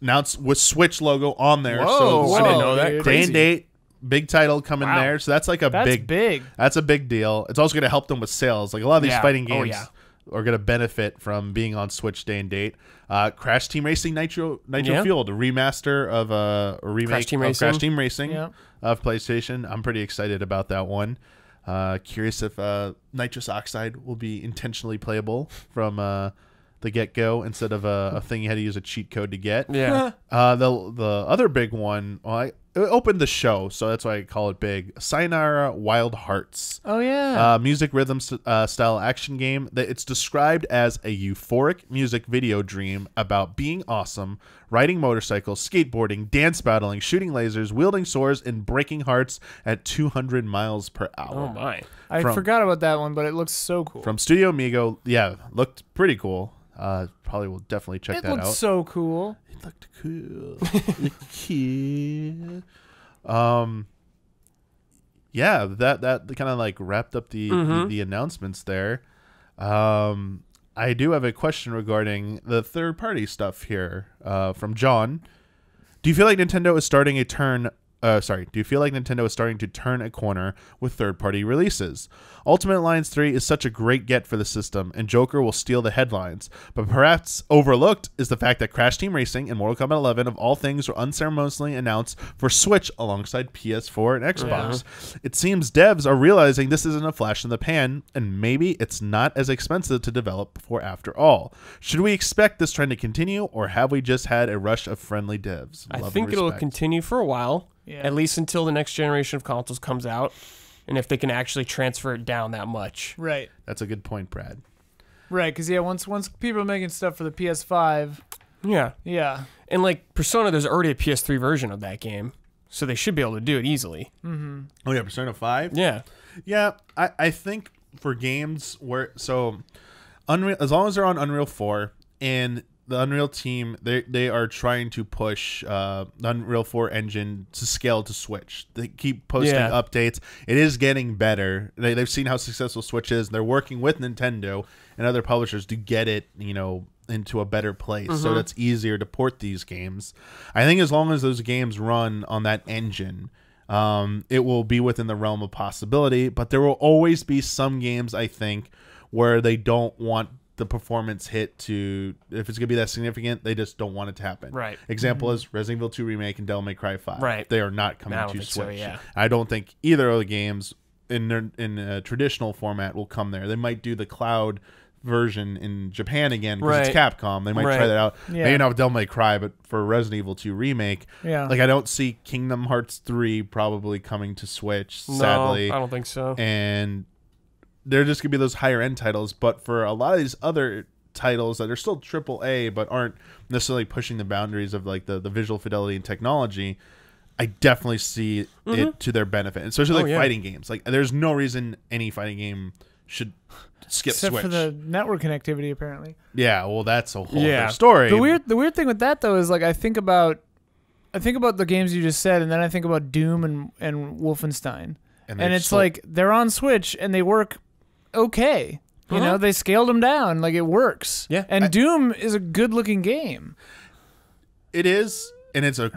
[SPEAKER 1] Now it's with Switch logo on there.
[SPEAKER 2] Whoa,
[SPEAKER 1] so
[SPEAKER 2] I didn't know that.
[SPEAKER 1] day and date, big title coming
[SPEAKER 2] Wow.
[SPEAKER 1] there. So that's like a
[SPEAKER 3] That's
[SPEAKER 1] big
[SPEAKER 3] big.
[SPEAKER 1] That's a big deal. It's also going to help them with sales. Like a lot of these
[SPEAKER 2] Yeah.
[SPEAKER 1] fighting
[SPEAKER 2] Oh,
[SPEAKER 1] games
[SPEAKER 2] yeah.
[SPEAKER 1] are going to benefit from being on Switch day and date. Uh, Crash Team Racing Nitro Nitro
[SPEAKER 2] Yeah.
[SPEAKER 1] Fueled, a remaster of uh, a remake
[SPEAKER 2] Crash Team
[SPEAKER 1] of
[SPEAKER 2] Racing.
[SPEAKER 1] Crash Team Racing
[SPEAKER 3] Yeah.
[SPEAKER 1] of PlayStation. I'm pretty excited about that one. Uh, curious if uh, Nitros Oxide will be intentionally playable from uh, the get go instead of a, a thing you had to use a cheat code to get.
[SPEAKER 2] Yeah.
[SPEAKER 1] Uh, the the other big one, well, I, it opened the show, so that's why I call it big. Sayonara Wild Hearts
[SPEAKER 3] Oh yeah.
[SPEAKER 1] uh, music rhythm st- uh, style action game that it's described as a euphoric music video dream about being awesome riding motorcycles skateboarding dance battling shooting lasers wielding swords and breaking hearts at 200 miles per hour
[SPEAKER 2] Oh my.
[SPEAKER 3] I
[SPEAKER 1] from-
[SPEAKER 3] forgot about that one, but it looks so cool.
[SPEAKER 1] from studio Simogo yeah looked pretty cool uh, probably will definitely check that out.
[SPEAKER 3] it
[SPEAKER 1] that
[SPEAKER 3] looked
[SPEAKER 1] out
[SPEAKER 3] so cool.
[SPEAKER 1] It looked cool. Cool. Um, yeah, that that kind of like wrapped up the, the the announcements there. Um, I do have a question regarding the third party stuff here. Uh, from John. Do you feel like Nintendo is starting a turn? Uh, sorry. Do you feel like Nintendo is starting to turn a corner with third-party releases? Ultimate Alliance 3 is such a great get for the system, and Joker will steal the headlines. But perhaps overlooked is the fact that Crash Team Racing and Mortal Kombat 11, of all things, were unceremoniously announced for Switch alongside PS4 and Xbox. It seems devs are realizing this isn't a flash in the pan, and maybe it's not as expensive to develop before after all. Should we expect this trend to continue, or have we just had a rush of friendly devs?
[SPEAKER 2] I
[SPEAKER 1] Love and
[SPEAKER 2] think it'll continue for a while,
[SPEAKER 3] Yeah.
[SPEAKER 2] at least until the next generation of consoles comes out, and if they can actually transfer it down that much.
[SPEAKER 3] Right.
[SPEAKER 1] That's a good point, Brad.
[SPEAKER 3] Right. Because yeah, once once people are making stuff for the PS5,
[SPEAKER 2] Yeah,
[SPEAKER 3] yeah.
[SPEAKER 2] and like Persona, there's already a PS3 version of that game, so they should be able to do it easily. Mm-hmm.
[SPEAKER 1] Oh yeah, Persona Five.
[SPEAKER 2] Yeah,
[SPEAKER 1] Yeah, I, I think for games where so Unreal as long as they're on Unreal Four and the Unreal team they they are trying to push uh, the Unreal Four engine to scale to Switch. They keep posting
[SPEAKER 2] Yeah.
[SPEAKER 1] updates. It is getting better. They, they've seen how successful Switch is. They're working with Nintendo and other publishers to get it you know into a better place so that's easier to port these games. I think as long as those games run on that engine um, it will be within the realm of possibility. But there will always be some games, I think, where they don't want the performance hit to, if it's going to be that significant, they just don't want it to happen.
[SPEAKER 2] Right.
[SPEAKER 1] Example mm-hmm. is Resident Evil 2 Remake and Devil May Cry 5.
[SPEAKER 2] Right.
[SPEAKER 1] They are not coming to
[SPEAKER 2] think so,
[SPEAKER 1] Switch.
[SPEAKER 2] yeah.
[SPEAKER 1] I don't think either of the games in their, in a traditional format will come there. They might do the cloud version in Japan again because it's Capcom. They might try that out.
[SPEAKER 3] Yeah.
[SPEAKER 1] Maybe not with Devil May Cry, but for Resident Evil 2 Remake,
[SPEAKER 3] Yeah.
[SPEAKER 1] like I don't see Kingdom Hearts 3 probably coming to Switch,
[SPEAKER 2] no,
[SPEAKER 1] sadly.
[SPEAKER 2] I don't think so.
[SPEAKER 1] And they're just gonna be those higher end titles, but for a lot of these other titles that are still triple A but aren't necessarily pushing the boundaries of like the, the visual fidelity and technology, I definitely see it mm-hmm. to their benefit, especially
[SPEAKER 2] Oh,
[SPEAKER 1] like
[SPEAKER 2] yeah.
[SPEAKER 1] fighting games. Like, there's no reason any fighting game should skip
[SPEAKER 3] Except
[SPEAKER 1] Switch.
[SPEAKER 3] for the network connectivity, apparently.
[SPEAKER 1] yeah, well, that's a whole
[SPEAKER 2] Yeah.
[SPEAKER 1] other story.
[SPEAKER 3] The weird, the weird thing with that though is like I think about, I think about the games you just said, and then I think about Doom and and Wolfenstein, and,
[SPEAKER 1] they're
[SPEAKER 3] it's like they're on Switch and they work okay. You
[SPEAKER 2] Uh-huh.
[SPEAKER 3] know, they scaled them down, like it works.
[SPEAKER 2] Yeah.
[SPEAKER 3] and
[SPEAKER 1] I-
[SPEAKER 3] Doom is a good looking game.
[SPEAKER 1] It is, and it's a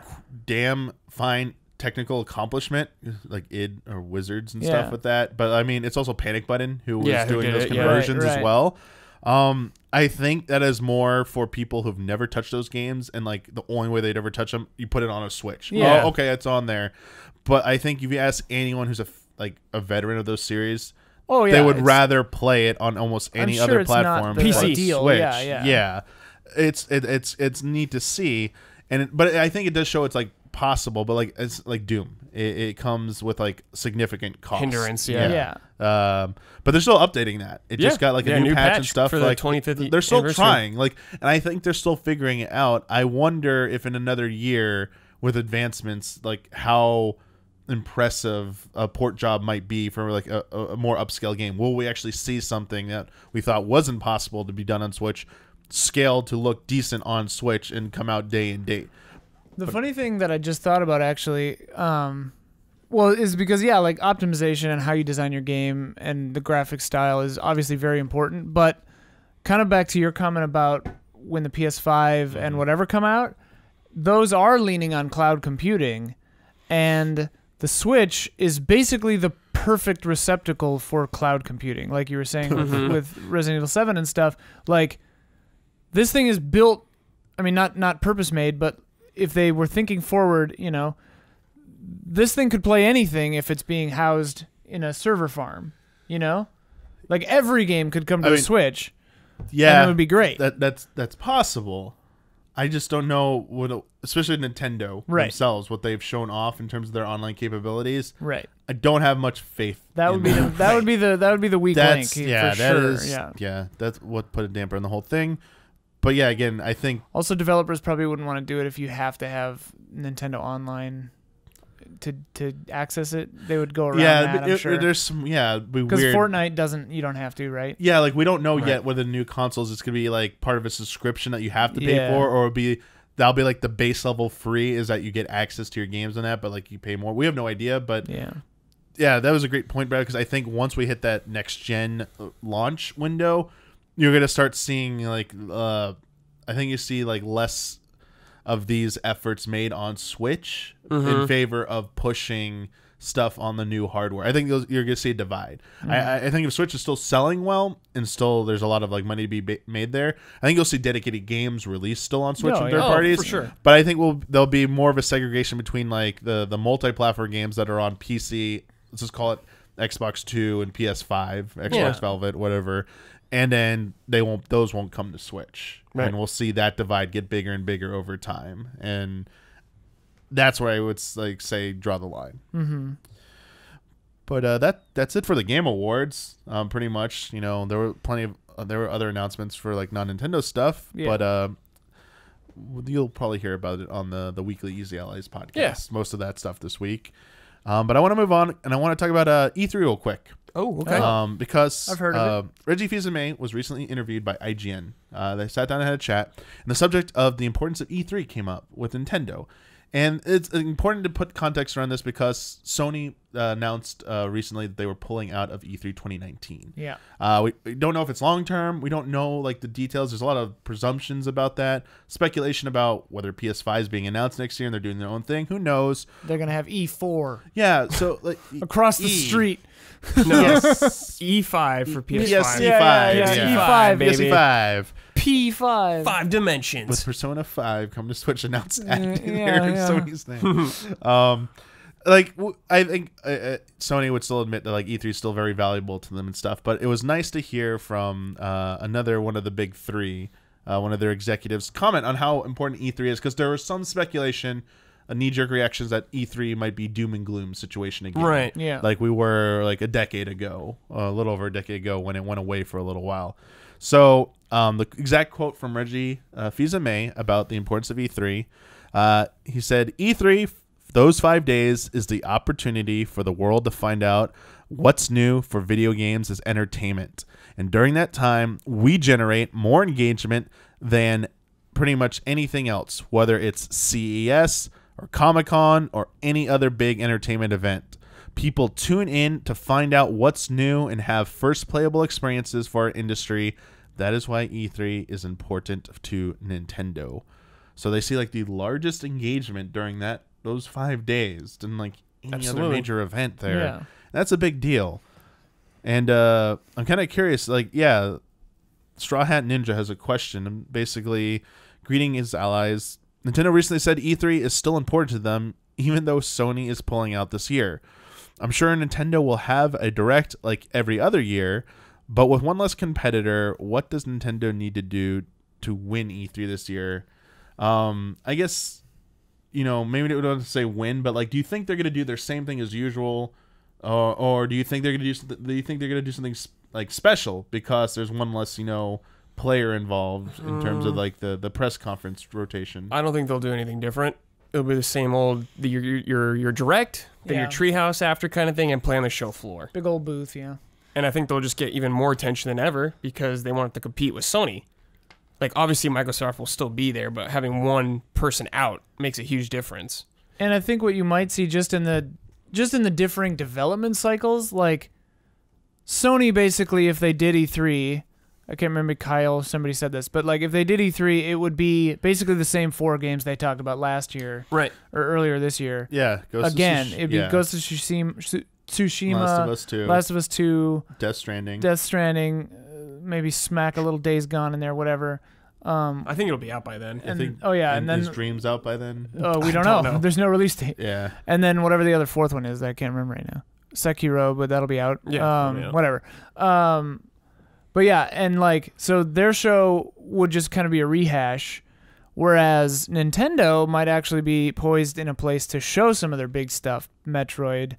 [SPEAKER 1] damn fine technical accomplishment, like id or wizards and
[SPEAKER 3] Yeah.
[SPEAKER 1] stuff with that. But I mean, it's also Panic Button who was
[SPEAKER 2] Yeah,
[SPEAKER 1] doing
[SPEAKER 2] did
[SPEAKER 1] those
[SPEAKER 2] it, yeah.
[SPEAKER 1] conversions
[SPEAKER 3] Right,
[SPEAKER 1] as well. Um, I think that is more for people who've never touched those games, and like the only way they'd ever touch them, you put it on a Switch.
[SPEAKER 3] Yeah.
[SPEAKER 1] Oh, okay, it's on there. But I think if you ask anyone who's a like a veteran of those series,
[SPEAKER 3] Oh yeah,
[SPEAKER 1] they would rather play it on almost
[SPEAKER 3] I'm
[SPEAKER 1] any
[SPEAKER 3] sure
[SPEAKER 1] other
[SPEAKER 3] it's not
[SPEAKER 1] platform.
[SPEAKER 3] the
[SPEAKER 2] PC.
[SPEAKER 3] ideal,
[SPEAKER 1] Switch.
[SPEAKER 3] yeah, yeah. yeah.
[SPEAKER 1] It's it, it's it's neat to see, and it, but I think it does show it's like possible, but like it's like Doom. It, it comes with like significant cost
[SPEAKER 2] Hindrance, yeah.
[SPEAKER 3] Yeah.
[SPEAKER 1] Um, but they're still updating that. It just got like a
[SPEAKER 2] Yeah,
[SPEAKER 1] new,
[SPEAKER 2] new
[SPEAKER 1] patch, and stuff
[SPEAKER 2] for the
[SPEAKER 1] like
[SPEAKER 2] 25th
[SPEAKER 1] They're still trying, like, and I think they're still figuring it out. I wonder if in another year with advancements, like how impressive a port job might be for like a, a more upscale game. Will we actually see something that we thought wasn't possible to be done on Switch, scaled to look decent on Switch and come out day and date?
[SPEAKER 3] The funny thing that I just thought about actually, um, well, is because yeah, like optimization and how you design your game and the graphic style is obviously very important. But kind of back to your comment about when the PS5 and whatever come out, those are leaning on cloud computing, and the Switch is basically the perfect receptacle for cloud computing, like you were saying with, mm-hmm. with Resident Evil Seven and stuff. Like this thing is built. I mean, not not purpose made, but if they were thinking forward, you know, this thing could play anything if it's being housed in a server farm. You know, like every game could come to
[SPEAKER 1] I
[SPEAKER 3] the
[SPEAKER 1] mean,
[SPEAKER 3] Switch.
[SPEAKER 1] Yeah,
[SPEAKER 3] and it would be great.
[SPEAKER 1] that that's that's possible. I just don't know what, especially Nintendo
[SPEAKER 3] Right.
[SPEAKER 1] themselves, what they've shown off in terms of their online capabilities.
[SPEAKER 3] right.
[SPEAKER 1] I don't have much faith.
[SPEAKER 3] That
[SPEAKER 1] in
[SPEAKER 3] would be the, that would be the that would be the weak
[SPEAKER 1] that's
[SPEAKER 3] link
[SPEAKER 1] yeah,
[SPEAKER 3] for
[SPEAKER 1] that
[SPEAKER 3] sure.
[SPEAKER 1] is-
[SPEAKER 3] yeah.
[SPEAKER 1] yeah, that's what put a damper on the whole thing. But yeah, again, I think
[SPEAKER 3] Also, developers probably wouldn't want to do it if you have to have Nintendo Online to to access it. They would go around
[SPEAKER 1] yeah,
[SPEAKER 3] that.
[SPEAKER 1] It-
[SPEAKER 3] sure.
[SPEAKER 1] there's some yeah, be
[SPEAKER 3] Because. Fortnite doesn't. You don't have to, right?
[SPEAKER 1] yeah, like we don't know
[SPEAKER 2] Right.
[SPEAKER 1] yet whether the new consoles it's gonna be like part of a subscription that you have to pay
[SPEAKER 3] Yeah.
[SPEAKER 1] for, or it'll be that'll be like the base level free is that you get access to your games and that, but like you pay more. We have no idea, but
[SPEAKER 3] Yeah.
[SPEAKER 1] yeah, that was a great point, Brad. Because I think once we hit that next gen uh, launch window, you're gonna start seeing like uh, I think you see like less of these efforts made on Switch in mm-hmm. favor of pushing stuff on the new hardware. I think those, you're gonna see a divide. I, mm-hmm. I- I think if Switch is still selling well and still there's a lot of like money to be ba- made there, I think you'll see dedicated games released still on Switch
[SPEAKER 3] Oh,
[SPEAKER 1] and
[SPEAKER 3] yeah.
[SPEAKER 1] third
[SPEAKER 2] Oh,
[SPEAKER 1] parties.
[SPEAKER 2] for sure.
[SPEAKER 1] But I think we'll there'll be more of a segregation between like the the multi-platform games that are on PC. Let's just call it Xbox Two and PS5, Xbox
[SPEAKER 2] Yeah.
[SPEAKER 1] Velvet, whatever. And then they won't; those won't come to Switch,
[SPEAKER 2] Right.
[SPEAKER 1] and we'll see that divide get bigger and bigger over time. And that's where I would like say draw the line.
[SPEAKER 3] Mm-hmm.
[SPEAKER 1] But uh, that that's it for the Game Awards. Um, pretty much, you know, there were plenty of uh, there were other announcements for like non Nintendo stuff,
[SPEAKER 3] Yeah.
[SPEAKER 1] but uh, you'll probably hear about it on the the weekly Easy Allies podcast.
[SPEAKER 2] Yeah.
[SPEAKER 1] Most of that stuff this week. Um, but I want to move on and I want to talk about uh, E3 real quick.
[SPEAKER 2] Oh, okay.
[SPEAKER 1] Um, because
[SPEAKER 3] I've heard of
[SPEAKER 1] uh, Reggie Fils-Aimé was recently interviewed by IGN. Uh, they sat down and had a chat, and the subject of the importance of E3 came up with Nintendo. And it's important to put context around this because Sony uh, announced uh, recently that they were pulling out of E3 2019.
[SPEAKER 3] Yeah.
[SPEAKER 1] Uh, we, we don't know if it's long term. We don't know like the details. There's a lot of presumptions about that. Speculation about whether PS5 is being announced next year and they're doing their own thing. Who knows?
[SPEAKER 3] They're gonna have E4
[SPEAKER 1] Yeah. So like
[SPEAKER 3] across the
[SPEAKER 1] E.
[SPEAKER 3] street.
[SPEAKER 2] No,
[SPEAKER 1] Yes.
[SPEAKER 2] E5 for PS5.
[SPEAKER 1] PS5.
[SPEAKER 3] Yeah, yeah,
[SPEAKER 1] yeah.
[SPEAKER 3] E5,
[SPEAKER 2] baby.
[SPEAKER 1] PS5.
[SPEAKER 3] P5.
[SPEAKER 2] Five dimensions.
[SPEAKER 1] with Persona Five come to Switch announced acting
[SPEAKER 3] yeah,
[SPEAKER 1] there
[SPEAKER 3] yeah.
[SPEAKER 1] Sony's name. um, like I think uh, uh, Sony would still admit that like E3 is still very valuable to them and stuff, but it was nice to hear from uh, another one of the big three, uh, one of their executives, comment on how important E3 is because there was some speculation a knee jerk reaction is that E3 might be doom and gloom situation again.
[SPEAKER 2] Right.
[SPEAKER 3] Yeah.
[SPEAKER 1] Like we were like a decade ago, a little over a decade ago when it went away for a little while. So um, the exact quote from Reggie uh, Fils-Aimé about the importance of E3, uh, he said, "E3, those five days is the opportunity for the world to find out what's new for video games as entertainment, and during that time, we generate more engagement than pretty much anything else, whether it's CES or Comic Con or any other big entertainment event." People tune in to find out what's new and have first playable experiences for our industry. That is why E3 is important to Nintendo. So they see like the largest engagement during that those five days than like any other major event there.
[SPEAKER 3] Yeah.
[SPEAKER 1] That's a big deal. And uh, I'm kind of curious, like, yeah, Straw Hat Ninja has a question. Basically, greeting his allies. Nintendo recently said E3 is still important to them, even though Sony is pulling out this year. I'm sure Nintendo will have a direct like every other year, but with one less competitor, what does Nintendo need to do to win E3 this year? Um, I guess you know maybe we don't say win, but like, do you think they're gonna do their same thing as usual, or or do you think they're gonna do? Do you think they're gonna do something like special because there's one less you know player involved in terms of mm. like the the press conference rotation?
[SPEAKER 2] I don't think they'll do anything different. It'll be the same old the, your your your, your direct, then
[SPEAKER 3] Yeah.
[SPEAKER 2] your treehouse after kind of thing, and play on the show floor.
[SPEAKER 3] Big old booth, yeah.
[SPEAKER 2] And I think they'll just get even more attention than ever because they want to compete with Sony. Like obviously Microsoft will still be there, but having one person out makes a huge difference.
[SPEAKER 3] And I think what you might see just in the just in the differing development cycles, like Sony basically if they did E3, I can't remember Kyle, somebody said this, but like if they did E3, it would be basically the same four games they talked about last year
[SPEAKER 2] Right.
[SPEAKER 3] or earlier this year.
[SPEAKER 1] yeah, Ghost of
[SPEAKER 3] Again, it'd be
[SPEAKER 1] yeah.
[SPEAKER 3] Ghost of Tsushima, Tsu- Tsushima,
[SPEAKER 1] Last of Us Two,
[SPEAKER 3] Last of Us 2,
[SPEAKER 1] Death Stranding.
[SPEAKER 3] Death Stranding, uh, maybe smack a little Days Gone in there, whatever. Um,
[SPEAKER 2] I think it'll be out by then.
[SPEAKER 1] I
[SPEAKER 3] and-
[SPEAKER 1] think.
[SPEAKER 3] oh, yeah, and
[SPEAKER 1] his
[SPEAKER 3] then-
[SPEAKER 1] dreams out by then.
[SPEAKER 3] oh, we don't,
[SPEAKER 2] don't
[SPEAKER 3] know.
[SPEAKER 2] know.
[SPEAKER 3] There's no release date.
[SPEAKER 1] Yeah,
[SPEAKER 3] And then whatever the other fourth one is, I can't remember right now. Sekiro, but that'll be out.
[SPEAKER 2] Yeah,
[SPEAKER 3] Um,
[SPEAKER 2] that'll be out.
[SPEAKER 3] whatever. Um, but yeah, and like so their show would just kind of be a rehash, whereas Nintendo might actually be poised in a place to show some of their big stuff. Metroid,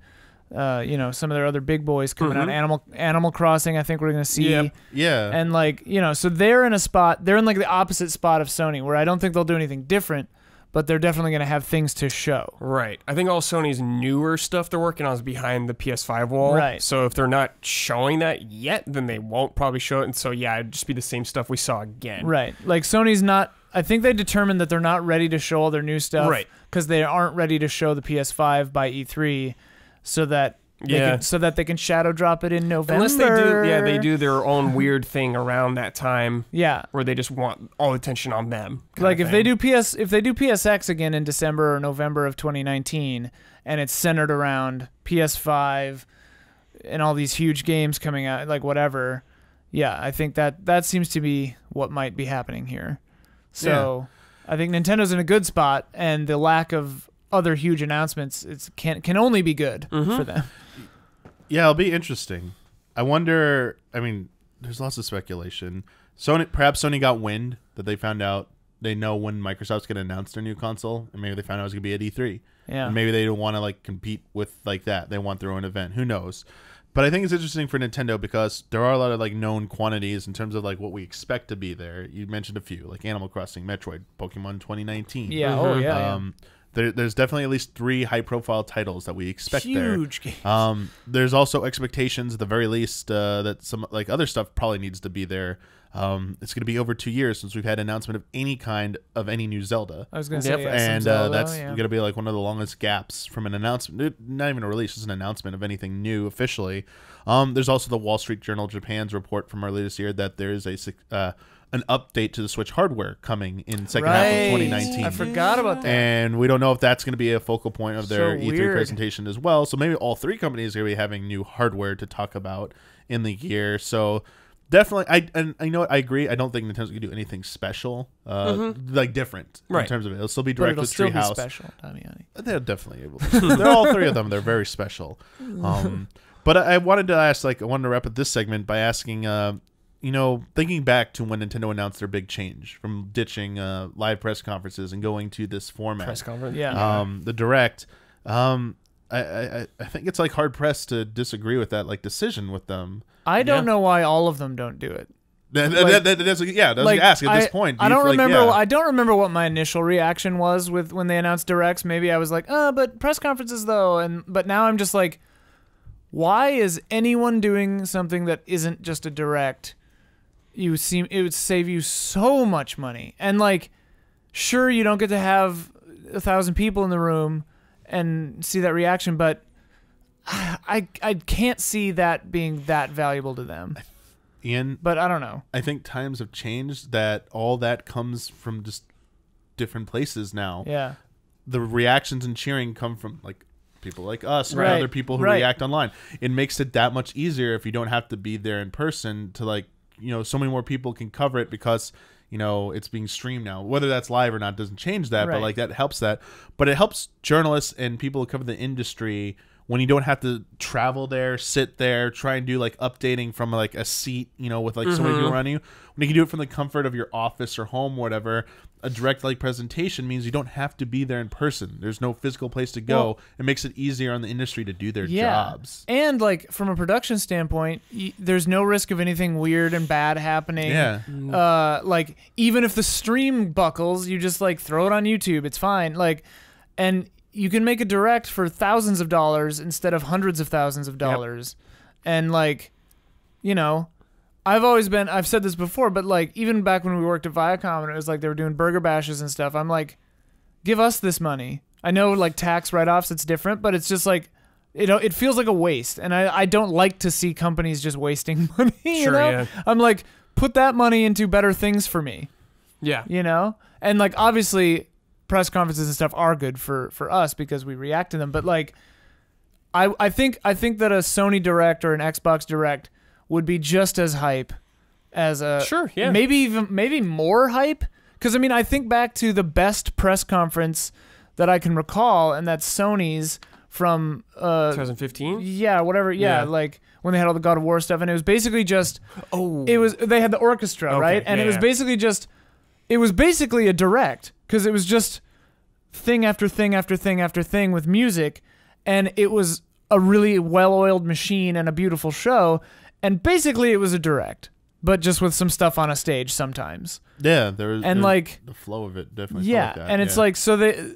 [SPEAKER 3] uh, you know, some of their other big boys coming out.
[SPEAKER 2] Mhm.
[SPEAKER 3] Animal Animal Crossing, I think we're gonna see.
[SPEAKER 2] Yep.
[SPEAKER 1] yeah.
[SPEAKER 3] And like, you know, so they're in a spot, they're in like the opposite spot of Sony, where I don't think they'll do anything different, but they're definitely going to have things to show.
[SPEAKER 2] Right. I think all Sony's newer stuff they're working on is behind the PS5 wall.
[SPEAKER 3] Right.
[SPEAKER 2] So if they're not showing that yet, then they won't probably show it. And so yeah, it'd just be the same stuff we saw again.
[SPEAKER 3] Right. Like Sony's not, I think they determined that they're not ready to show all their new stuff.
[SPEAKER 2] Right.
[SPEAKER 3] Because they aren't ready to show the PS5 by E3 so that.
[SPEAKER 2] Yeah.
[SPEAKER 3] can, so that they can shadow drop it in November.
[SPEAKER 2] Unless they do, yeah, they do their own weird thing around that time
[SPEAKER 3] Yeah,
[SPEAKER 2] where they just want all attention on them.
[SPEAKER 3] like if they do PS, if they do PSX again in December or November of 2019, and it's centered around PS5 and all these huge games coming out, like whatever. Yeah, I think that that seems to be what might be happening here. So I think Nintendo's in a good spot, and the lack of other huge announcements it's can can only be good
[SPEAKER 2] Mm-hmm.
[SPEAKER 3] for them.
[SPEAKER 1] Yeah, it'll be interesting. I wonder. I mean, there's lots of speculation. Sony, perhaps Sony got wind that they found out they know when Microsoft's going to announce their new console, and maybe they found out it was going to be at E3.
[SPEAKER 3] Yeah,
[SPEAKER 1] And maybe they don't want to like compete with like that. They want their own event. Who knows? But I think it's interesting for Nintendo because there are a lot of like known quantities in terms of like what we expect to be there. You mentioned a few, like Animal Crossing, Metroid, Pokemon 2019.
[SPEAKER 3] yeah, oh
[SPEAKER 2] Mhm.
[SPEAKER 3] yeah, yeah.
[SPEAKER 1] There, there's definitely at least three high-profile titles that we expect there.
[SPEAKER 3] huge game.
[SPEAKER 1] Um, there's also expectations, at the very least, uh, that some like other stuff probably needs to be there. Um, it's going to be over two years since we've had announcement of any kind of any new Zelda,
[SPEAKER 3] I was gonna
[SPEAKER 2] Yep,
[SPEAKER 3] say, yeah, some
[SPEAKER 1] and uh, that's
[SPEAKER 3] yeah.
[SPEAKER 1] going to be like one of the longest gaps from an announcement. Not even a release, just an announcement of anything new officially. Um, there's also the Wall Street Journal Japan's report from earlier this year that there is a uh, an update to the Switch hardware coming in second half of 2019
[SPEAKER 3] I forgot about that.
[SPEAKER 1] and we don't know if that's going to be a focal point of their
[SPEAKER 3] So
[SPEAKER 1] E3
[SPEAKER 3] weird.
[SPEAKER 1] presentation as well. So maybe all three companies are going to be having new hardware to talk about in the year. So definitely, I and I know what I agree. I don't think Nintendo's going to do anything special, uh, like different in terms of it. It'll still be direct
[SPEAKER 3] it'll
[SPEAKER 1] with
[SPEAKER 3] still be
[SPEAKER 1] Treehouse.
[SPEAKER 3] special, Damiani.
[SPEAKER 1] They're definitely able. To. They're all three of them. They're very special. Um, but I, I wanted to ask, like, I wanted to wrap up this segment by asking, uh, you know, thinking back to when Nintendo announced their big change from ditching uh, live press conferences and going to this format,
[SPEAKER 2] Press conference.
[SPEAKER 3] Yeah.
[SPEAKER 1] um, the direct. Um, I, I I think it's like hard pressed to disagree with that like decision with them.
[SPEAKER 3] I don't
[SPEAKER 2] Yeah.
[SPEAKER 3] know why all of them don't do it.
[SPEAKER 1] That,
[SPEAKER 3] Like-
[SPEAKER 1] that, that, that's, yeah, that's like, ask at this
[SPEAKER 3] I,
[SPEAKER 1] point. do
[SPEAKER 3] I don't
[SPEAKER 1] feel like-
[SPEAKER 3] remember.
[SPEAKER 1] yeah.
[SPEAKER 3] I don't remember what my initial reaction was with when they announced directs. Maybe I was like, "Uh, but press conferences though," and but now I'm just like, why is anyone doing something that isn't just a direct? You seem it would save you so much money, and like, sure you don't get to have a thousand people in the room and see that reaction, but I I can't see that being that valuable to them.
[SPEAKER 1] Ian,
[SPEAKER 3] But I don't know.
[SPEAKER 1] I think times have changed that all that comes from just different places now.
[SPEAKER 3] Yeah.
[SPEAKER 1] The reactions and cheering come from like people like us or other people who
[SPEAKER 3] right.
[SPEAKER 1] react online. It makes it that much easier if you don't have to be there in person to like, you know, so many more people can cover it because you know it's being streamed now. Whether that's live or not doesn't change that but like that helps that. But it helps journalists and people who cover the industry when you don't have to travel there sit there try and do like updating from like a seat you know with like so many people around you. When you can do it from the comfort of your office or home whatever a direct like presentation means you don't have to be there in person there's no physical place to go
[SPEAKER 3] Well-
[SPEAKER 1] it makes it easier on the industry to do their
[SPEAKER 3] yeah.
[SPEAKER 1] jobs
[SPEAKER 3] And like from a production standpoint, y- there's no risk of anything weird and bad happening.
[SPEAKER 1] yeah
[SPEAKER 3] Uh, like even if the stream buckles, you just like throw it on YouTube. It's fine. Like, and you can make a direct for thousands of dollars instead of hundreds of thousands of dollars. And like, you know, I've always been. I've said this before, but like even back when we worked at Viacom and it was like they were doing burger bashes and stuff. I'm like, give us this money. I know like tax write-offs, it's different, but it's just like. It, it feels like a waste, and I, I don't like to see companies just wasting money. You
[SPEAKER 2] Sure,
[SPEAKER 3] know?
[SPEAKER 2] yeah.
[SPEAKER 3] I'm like, put that money into better things for me,
[SPEAKER 2] Yeah.
[SPEAKER 3] you know? And like obviously press conferences and stuff are good for for us because we react to them, but like I I think I think that a Sony Direct or an Xbox Direct would be just as hype as a
[SPEAKER 2] Sure, yeah.
[SPEAKER 3] Maybe even maybe more hype cuz I mean I think back to the best press conference that I can recall and that's Sony's from uh
[SPEAKER 2] 2015.
[SPEAKER 3] yeah, whatever. Yeah,
[SPEAKER 2] Yeah.
[SPEAKER 3] like when they had all the God of War stuff, and it was basically just
[SPEAKER 2] Oh.
[SPEAKER 3] it was they had the orchestra
[SPEAKER 2] Okay,
[SPEAKER 3] right and
[SPEAKER 2] yeah,
[SPEAKER 3] it was
[SPEAKER 2] yeah.
[SPEAKER 3] basically just it was basically a direct because it was just thing after thing after thing after thing with music and it was a really well-oiled machine and a beautiful show and basically it was a direct but just with some stuff on a stage sometimes
[SPEAKER 1] yeah there was
[SPEAKER 3] and
[SPEAKER 1] there-
[SPEAKER 3] like
[SPEAKER 1] the flow of it definitely
[SPEAKER 3] yeah
[SPEAKER 1] like that,
[SPEAKER 3] and it's
[SPEAKER 1] yeah.
[SPEAKER 3] like so they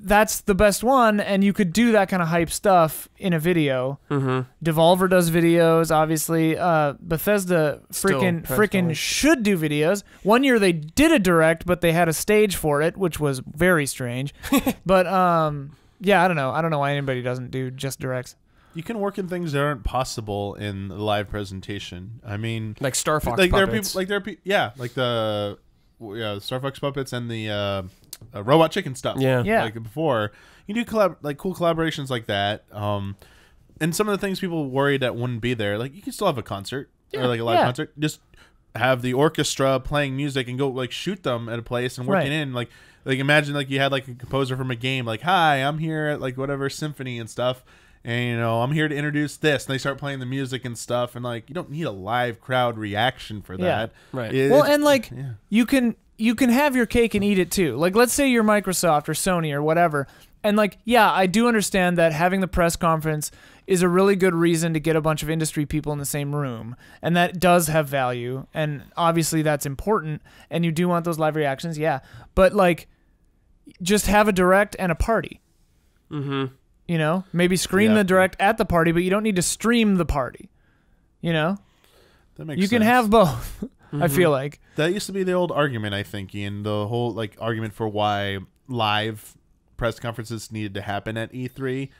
[SPEAKER 3] that's the best one and you could do that kind of hype stuff in a video
[SPEAKER 2] Mm-hmm.
[SPEAKER 3] Devolver does videos, obviously. Uh, Bethesda
[SPEAKER 2] Still
[SPEAKER 3] freaking freaking should do videos. One year they did a direct, but they had a stage for it, which was very strange. but um, yeah, I don't know. I don't know why anybody doesn't do just directs.
[SPEAKER 1] You can work in things that aren't possible in the live presentation. I mean,
[SPEAKER 2] Like Star Fox
[SPEAKER 1] like there are
[SPEAKER 2] puppets.
[SPEAKER 1] people, like there are people, yeah, like the yeah, Star Fox puppets and the uh, uh, robot chicken stuff.
[SPEAKER 2] Yeah.
[SPEAKER 3] Yeah.
[SPEAKER 1] like before. You do collab like cool collaborations like that. Um, and some of the things people worried that wouldn't be there, like you can still have a concert or like a live
[SPEAKER 3] yeah.
[SPEAKER 1] concert. Just have the orchestra playing music and go like shoot them at a place and working
[SPEAKER 3] Right.
[SPEAKER 1] in like like imagine like you had like a composer from a game like hi I'm here at like whatever symphony and stuff and you know I'm here to introduce this and they start playing the music and stuff and like you don't need a live crowd reaction for
[SPEAKER 3] Yeah.
[SPEAKER 1] that
[SPEAKER 2] Right.
[SPEAKER 1] It-
[SPEAKER 3] well, and like
[SPEAKER 1] yeah.
[SPEAKER 3] you can you can have your cake and eat it too. Like let's say you're Microsoft or Sony or whatever. And like yeah, I do understand that having the press conference is a really good reason to get a bunch of industry people in the same room. And that does have value and obviously that's important and you do want those live reactions, yeah. But like just have a direct and a party.
[SPEAKER 2] mm-hmm.
[SPEAKER 3] You know? Maybe screen
[SPEAKER 1] Yeah.
[SPEAKER 3] the direct at the party, but you don't need to stream the party. You know?
[SPEAKER 1] that makes
[SPEAKER 3] You can have both. I feel like.
[SPEAKER 1] That used to be the old argument, I think, Ian. The whole like argument for why live press conferences needed to happen at E3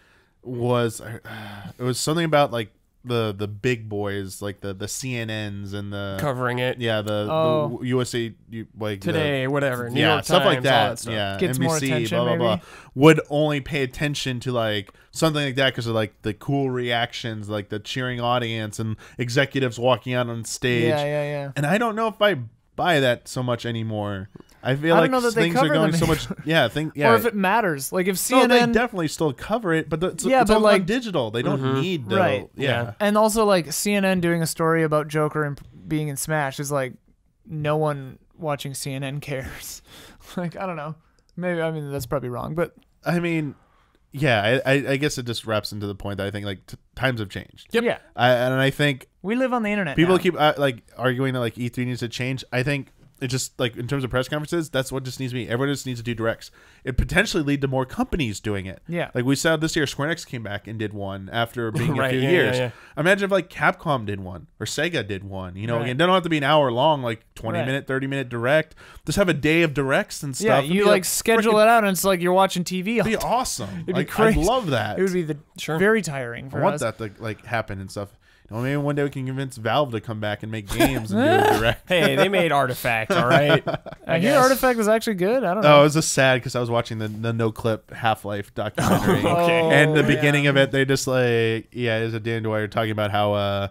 [SPEAKER 1] was uh, it was something about like the the big boys, like the the CNNs and the
[SPEAKER 2] Covering it
[SPEAKER 1] yeah the,
[SPEAKER 3] Oh.
[SPEAKER 1] the USA you- like the-
[SPEAKER 2] today, whatever. New
[SPEAKER 1] yeah,
[SPEAKER 2] York
[SPEAKER 1] stuff like
[SPEAKER 2] Times, all
[SPEAKER 1] that.
[SPEAKER 2] stuff.
[SPEAKER 1] Yeah,
[SPEAKER 3] Gets
[SPEAKER 1] NBC,
[SPEAKER 3] more attention,
[SPEAKER 1] blah blah blah,
[SPEAKER 3] maybe?
[SPEAKER 1] would only pay attention to like something like that because of like the cool reactions, like the cheering audience and executives walking out on stage.
[SPEAKER 3] Yeah, yeah, yeah.
[SPEAKER 1] And I don't know if I buy that so much anymore. I feel
[SPEAKER 3] I
[SPEAKER 1] like
[SPEAKER 3] that
[SPEAKER 1] things are going so much. Yeah, think yeah.
[SPEAKER 3] Or if it matters. Like if CNN,
[SPEAKER 1] no, they definitely still cover it, but the, it's,
[SPEAKER 3] Yeah,
[SPEAKER 1] it's
[SPEAKER 3] but
[SPEAKER 1] all
[SPEAKER 3] like-
[SPEAKER 1] digital. They don't need the
[SPEAKER 3] Right.
[SPEAKER 1] yeah.
[SPEAKER 3] and also like CNN doing a story about Joker and being in Smash is like no one watching CNN cares. like I don't know. Maybe I mean that's probably wrong, but
[SPEAKER 1] I mean, yeah, I, I, I guess it just wraps into the point that I think like t- times have changed.
[SPEAKER 3] yeah,
[SPEAKER 1] I, and I think
[SPEAKER 3] we live on the internet.
[SPEAKER 1] people
[SPEAKER 3] now.
[SPEAKER 1] keep uh, like arguing that like E3 needs to change. I think it just like in terms of press conferences, that's what just needs to be. Everyone just needs to do directs. It potentially lead to more companies doing it.
[SPEAKER 3] Yeah.
[SPEAKER 1] like we saw this year, Square Enix came back and did one after being
[SPEAKER 2] Right,
[SPEAKER 1] a few
[SPEAKER 2] yeah,
[SPEAKER 1] years.
[SPEAKER 2] yeah, yeah.
[SPEAKER 1] Imagine if like Capcom did one or Sega did one. You know,
[SPEAKER 3] Right.
[SPEAKER 1] it don't have to be an hour long, like twenty
[SPEAKER 3] Right.
[SPEAKER 1] minute, thirty minute direct. Just have a day of directs and stuff.
[SPEAKER 3] yeah,
[SPEAKER 1] It'd
[SPEAKER 3] you
[SPEAKER 1] be,
[SPEAKER 3] like schedule it out and it's like you're watching TV. all
[SPEAKER 1] It'd be
[SPEAKER 3] day.
[SPEAKER 1] awesome.
[SPEAKER 3] be
[SPEAKER 1] like,
[SPEAKER 3] crazy.
[SPEAKER 1] I'd love that.
[SPEAKER 3] It would be the
[SPEAKER 2] Sure.
[SPEAKER 3] very tiring for
[SPEAKER 1] I want
[SPEAKER 3] us.
[SPEAKER 1] that to like happen and stuff. You know, maybe one day we can convince Valve to come back and make games and do a direct.
[SPEAKER 2] Hey, they made Artifact, all right.
[SPEAKER 3] I hear. Artifact was actually good. I don't know.
[SPEAKER 1] Oh,
[SPEAKER 3] know.
[SPEAKER 1] it was just sad because I was watching the, the no clip Half Life documentary.
[SPEAKER 2] Okay.
[SPEAKER 1] And the
[SPEAKER 3] Oh,
[SPEAKER 1] beginning
[SPEAKER 3] yeah.
[SPEAKER 1] of it, they just like, yeah, there's a Dan Dwyer talking about how uh,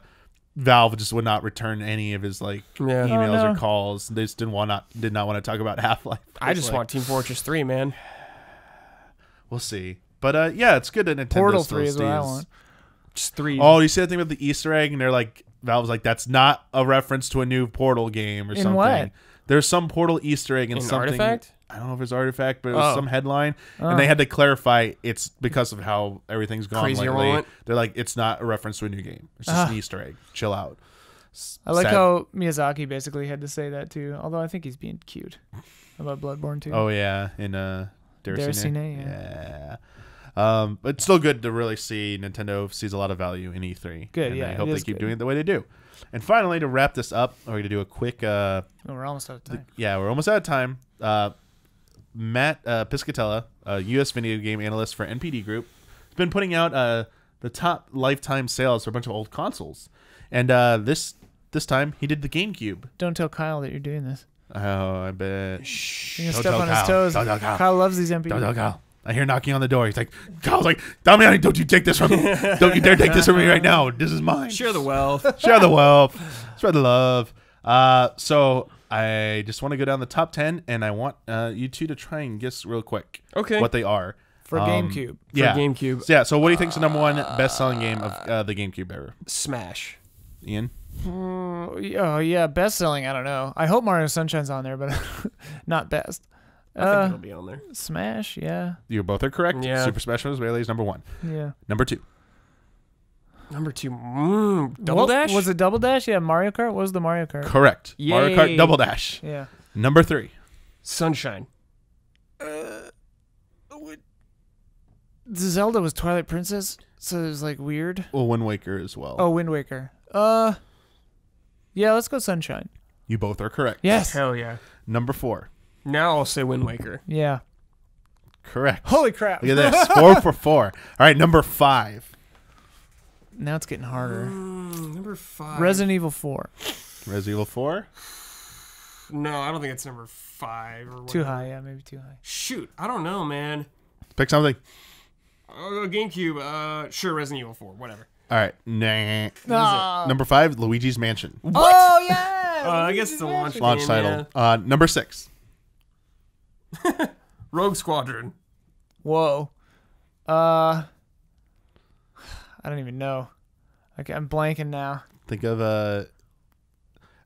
[SPEAKER 1] Valve just would not return any of his like
[SPEAKER 2] Yeah.
[SPEAKER 1] emails
[SPEAKER 3] Oh, no.
[SPEAKER 1] or calls. They just didn't want not did not want to talk about Half Life.
[SPEAKER 2] I just want Team Fortress 3, man.
[SPEAKER 1] We'll see, but uh, yeah, it's good that Nintendo
[SPEAKER 3] Portal
[SPEAKER 1] still
[SPEAKER 3] Three is what I want.
[SPEAKER 2] Just 3.
[SPEAKER 1] Oh, you see that thing with the Easter egg, and they're like, Valve's like, that's not a reference to a new Portal game or
[SPEAKER 3] In
[SPEAKER 1] something.
[SPEAKER 3] what?
[SPEAKER 1] There's some Portal Easter egg in,
[SPEAKER 2] In
[SPEAKER 1] something.
[SPEAKER 2] Artifact?
[SPEAKER 1] I don't know if it's Artifact, but it was
[SPEAKER 2] Oh.
[SPEAKER 1] some headline,
[SPEAKER 3] Oh.
[SPEAKER 1] and they had to clarify it's because of how everything's gone
[SPEAKER 2] Crazy
[SPEAKER 1] lately.
[SPEAKER 2] enrollment?
[SPEAKER 1] They're like, it's not a reference to a new game. It's just an
[SPEAKER 3] Ah.
[SPEAKER 1] Easter egg. Chill out. S-
[SPEAKER 3] I like
[SPEAKER 1] sad.
[SPEAKER 3] how Miyazaki basically had to say that too. Although I think he's being cute about Bloodborne too.
[SPEAKER 1] Oh yeah, in uh, Deracine.
[SPEAKER 3] Deracine,
[SPEAKER 1] yeah. Um, but it's still good to really see Nintendo sees a lot of value in E3.
[SPEAKER 3] Good,
[SPEAKER 1] and
[SPEAKER 3] yeah,
[SPEAKER 1] I hope they keep
[SPEAKER 3] good.
[SPEAKER 1] doing it the way they do. And finally, to wrap this up, we're going to do a quick uh,
[SPEAKER 3] Oh, we're almost out of time.
[SPEAKER 1] yeah, we're almost out of time. Uh, Matt uh, Piscatella, a U.S. video game analyst for NPD Group, has been putting out uh, the top lifetime sales for a bunch of old consoles, and uh, this this time he did the GameCube.
[SPEAKER 3] Don't tell Kyle that you're doing this.
[SPEAKER 1] Oh, I bet.
[SPEAKER 3] You're gonna
[SPEAKER 1] Don't
[SPEAKER 3] step on his
[SPEAKER 1] Kyle.
[SPEAKER 3] toes.
[SPEAKER 1] Don't tell Kyle.
[SPEAKER 3] Kyle loves these MP.
[SPEAKER 1] Don't tell Kyle. I hear knocking on the door. He's like, Kyle's like, Damiani, don't you take this from me. Don't you dare take this from me right now. This is mine.
[SPEAKER 2] Share the wealth.
[SPEAKER 1] Share the wealth. Spread the love. Uh, so I just want to go down the top 10 and I want uh, you two to try and guess real quick
[SPEAKER 2] Okay.
[SPEAKER 1] what they are.
[SPEAKER 3] For
[SPEAKER 1] Um,
[SPEAKER 3] GameCube.
[SPEAKER 1] Yeah.
[SPEAKER 2] GameCube.
[SPEAKER 1] So, yeah. So what do you think is the number one best selling game of uh, the GameCube ever?
[SPEAKER 2] Smash.
[SPEAKER 1] Ian?
[SPEAKER 3] Mm, Oh yeah, best selling. I don't know. I hope Mario Sunshine's on there, but not best.
[SPEAKER 2] I think
[SPEAKER 3] Uh,
[SPEAKER 2] it'll be on there.
[SPEAKER 3] Smash. Yeah,
[SPEAKER 1] You both are correct.
[SPEAKER 2] Yeah.
[SPEAKER 1] Super Smash Bros. Melee is number one.
[SPEAKER 3] yeah.
[SPEAKER 1] Number two.
[SPEAKER 2] Number two. Mm, Double
[SPEAKER 3] What-
[SPEAKER 2] Dash?
[SPEAKER 3] Was it Double Dash? Yeah, Mario Kart. What was the Mario Kart?
[SPEAKER 1] Correct. Mario Kart
[SPEAKER 2] Yay.
[SPEAKER 1] Double Dash.
[SPEAKER 3] Yeah.
[SPEAKER 1] Number three.
[SPEAKER 2] Sunshine.
[SPEAKER 3] Zelda was Twilight Princess, so it was like weird.
[SPEAKER 1] Well, Wind Waker as well.
[SPEAKER 3] Oh, Wind Waker. Uh, yeah, let's go Sunshine.
[SPEAKER 1] You both are correct.
[SPEAKER 3] Yes.
[SPEAKER 2] Hell yeah.
[SPEAKER 1] Number four.
[SPEAKER 2] Now I'll say Wind Waker.
[SPEAKER 3] Yeah.
[SPEAKER 1] Correct.
[SPEAKER 3] Holy crap!
[SPEAKER 1] Look at this. four for four. All right, number five.
[SPEAKER 3] Now it's getting harder.
[SPEAKER 2] Mm, number five.
[SPEAKER 3] Resident Evil Four.
[SPEAKER 1] Resident Evil 4.
[SPEAKER 2] No, I don't think it's number five or
[SPEAKER 3] Too
[SPEAKER 2] whatever.
[SPEAKER 3] high. Yeah, maybe too high.
[SPEAKER 2] Shoot, I don't know, man.
[SPEAKER 1] Pick something.
[SPEAKER 2] I'll GameCube. Uh, sure, Resident Evil 4, whatever.
[SPEAKER 1] All right. Nah.
[SPEAKER 3] Ah.
[SPEAKER 1] Number five, Luigi's Mansion. What?
[SPEAKER 3] Oh yeah.
[SPEAKER 2] Uh, I guess it's a launch
[SPEAKER 1] Launch
[SPEAKER 2] game,
[SPEAKER 1] title. Uh, number six.
[SPEAKER 2] Yeah. Rogue Squadron.
[SPEAKER 3] Whoa. Uh. I don't even know. Okay, I'm blanking now.
[SPEAKER 1] Think of uh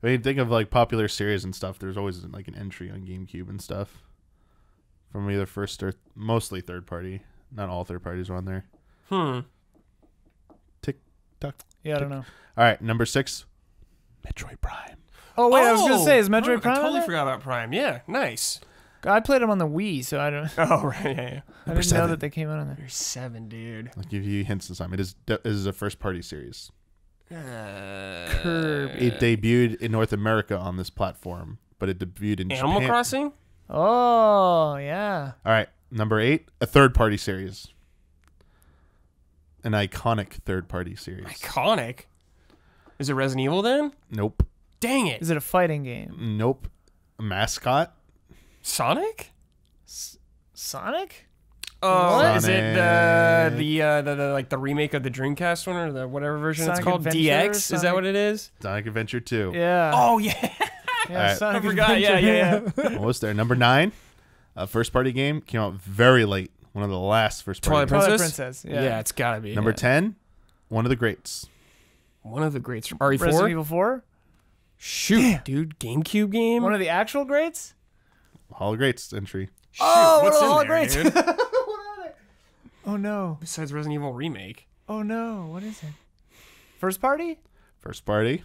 [SPEAKER 1] I mean, think of like popular series and stuff. There's always like an entry on GameCube and stuff from either first or mostly third party. Not all third parties are on there.
[SPEAKER 2] Hmm.
[SPEAKER 1] Tick tock.
[SPEAKER 3] Yeah, I don't know.
[SPEAKER 1] All right, number six, Metroid Prime.
[SPEAKER 3] Oh wait, I was gonna
[SPEAKER 2] Oh,
[SPEAKER 3] say is Metroid
[SPEAKER 2] I
[SPEAKER 3] Prime? on
[SPEAKER 2] totally
[SPEAKER 3] there?
[SPEAKER 2] forgot about Prime. Yeah, nice.
[SPEAKER 3] I played them on the Wii, so I don't.
[SPEAKER 2] Oh, right. Yeah, yeah.
[SPEAKER 3] I didn't know that they came out on there.
[SPEAKER 2] There's seven, dude.
[SPEAKER 1] I'll give you hints this time. It is it is a first party series.
[SPEAKER 2] Uh,
[SPEAKER 3] Kirby.
[SPEAKER 1] It debuted in North America on this platform, but it debuted in
[SPEAKER 2] Animal
[SPEAKER 1] Japan.
[SPEAKER 2] Crossing?
[SPEAKER 3] Oh yeah.
[SPEAKER 1] All right, number eight, a third party series. An iconic third party series.
[SPEAKER 2] Iconic. Is it Resident Evil then?
[SPEAKER 1] Nope.
[SPEAKER 2] Dang it.
[SPEAKER 3] Is it a fighting game?
[SPEAKER 1] Nope. A mascot?
[SPEAKER 2] Sonic?
[SPEAKER 3] Sonic?
[SPEAKER 2] Oh, is it the the, uh, the the like the remake of the Dreamcast one or the whatever version
[SPEAKER 3] Sonic
[SPEAKER 2] it's called?
[SPEAKER 3] Adventure or
[SPEAKER 2] DX? Is that what it is?
[SPEAKER 1] Sonic Adventure 2.
[SPEAKER 3] Yeah.
[SPEAKER 2] Oh yeah.
[SPEAKER 3] yeah,
[SPEAKER 1] Alright.
[SPEAKER 3] Sonic
[SPEAKER 2] I forgot. Yeah,
[SPEAKER 3] Adventure.
[SPEAKER 2] yeah, yeah.
[SPEAKER 1] Almost there. Number nine, a first party game came out very late. One of the last first party
[SPEAKER 2] Twilight
[SPEAKER 1] games.
[SPEAKER 2] Princess?
[SPEAKER 3] Princess. Yeah.
[SPEAKER 2] Yeah. it's gotta be.
[SPEAKER 1] Number
[SPEAKER 2] yeah.
[SPEAKER 1] 10, one of the greats.
[SPEAKER 2] One of the greats from RE4.
[SPEAKER 3] Resident Evil 4?
[SPEAKER 2] Shoot, dude, GameCube game.
[SPEAKER 3] One of the actual greats?
[SPEAKER 1] Hall of Greats entry.
[SPEAKER 2] Shoot,
[SPEAKER 3] Oh,
[SPEAKER 2] what's
[SPEAKER 3] what a
[SPEAKER 2] in
[SPEAKER 3] Hall of
[SPEAKER 2] there,
[SPEAKER 3] Greats.
[SPEAKER 2] dude?
[SPEAKER 3] Oh no.
[SPEAKER 2] Besides Resident Evil remake.
[SPEAKER 3] Oh no. What is it? First party?
[SPEAKER 1] First party.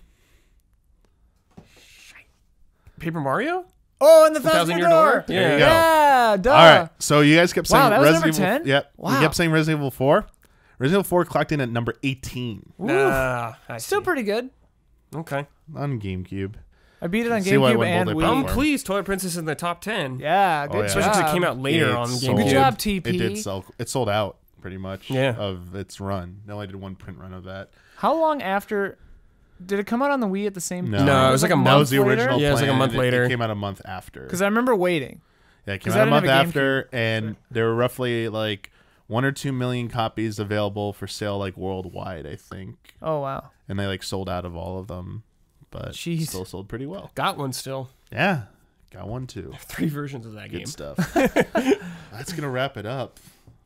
[SPEAKER 2] Paper Mario?
[SPEAKER 3] Oh, and the
[SPEAKER 2] Thousand
[SPEAKER 3] thousand
[SPEAKER 2] Year
[SPEAKER 3] year
[SPEAKER 2] Door?
[SPEAKER 3] door.
[SPEAKER 2] Yeah.
[SPEAKER 1] There you go.
[SPEAKER 3] Yeah, duh.
[SPEAKER 1] All right. So you guys kept saying
[SPEAKER 3] Wow, that was
[SPEAKER 1] Resident
[SPEAKER 3] number
[SPEAKER 1] Evil.
[SPEAKER 3] 10?
[SPEAKER 1] Yep.
[SPEAKER 3] Wow.
[SPEAKER 1] You kept saying Resident Evil 4. Resident Evil 4 clocked in at number 18
[SPEAKER 3] Ooh,
[SPEAKER 2] Ah, I
[SPEAKER 3] Still
[SPEAKER 2] see.
[SPEAKER 3] pretty good.
[SPEAKER 2] Okay.
[SPEAKER 1] on GameCube.
[SPEAKER 3] I beat it on
[SPEAKER 1] See why I
[SPEAKER 3] GameCube
[SPEAKER 1] went
[SPEAKER 3] and
[SPEAKER 1] both
[SPEAKER 3] Wii.
[SPEAKER 1] at
[SPEAKER 2] I'm pleased Toy Princess is in the top 10.
[SPEAKER 3] Yeah, good
[SPEAKER 1] Oh, yeah.
[SPEAKER 2] Especially because it came out later
[SPEAKER 1] It
[SPEAKER 2] on
[SPEAKER 1] sold-
[SPEAKER 2] GameCube.
[SPEAKER 3] Good job, TP.
[SPEAKER 1] It did sell. It sold out pretty much.
[SPEAKER 2] Yeah.
[SPEAKER 1] Of its run. They I did one print run of that.
[SPEAKER 3] How long after did it come out on the Wii at the same
[SPEAKER 1] No.
[SPEAKER 3] time?
[SPEAKER 2] No, it was like a
[SPEAKER 1] That
[SPEAKER 2] month
[SPEAKER 1] was the original
[SPEAKER 2] Yeah, it was like a
[SPEAKER 1] plan,
[SPEAKER 2] month
[SPEAKER 1] and it-
[SPEAKER 2] later.
[SPEAKER 1] It came out a month after.
[SPEAKER 3] Because I remember waiting.
[SPEAKER 1] Yeah, it came
[SPEAKER 3] 'cause
[SPEAKER 1] out a
[SPEAKER 3] didn't
[SPEAKER 1] month
[SPEAKER 3] have a
[SPEAKER 1] after, and there were roughly like one or two million copies available for sale, like worldwide, I think.
[SPEAKER 3] Oh wow.
[SPEAKER 1] And they like sold out of all of them, but
[SPEAKER 3] Jeez.
[SPEAKER 1] still sold pretty well.
[SPEAKER 2] Got one still.
[SPEAKER 1] Yeah, got one too.
[SPEAKER 2] Three versions of that
[SPEAKER 1] Good
[SPEAKER 2] game.
[SPEAKER 1] stuff. That's gonna wrap it up.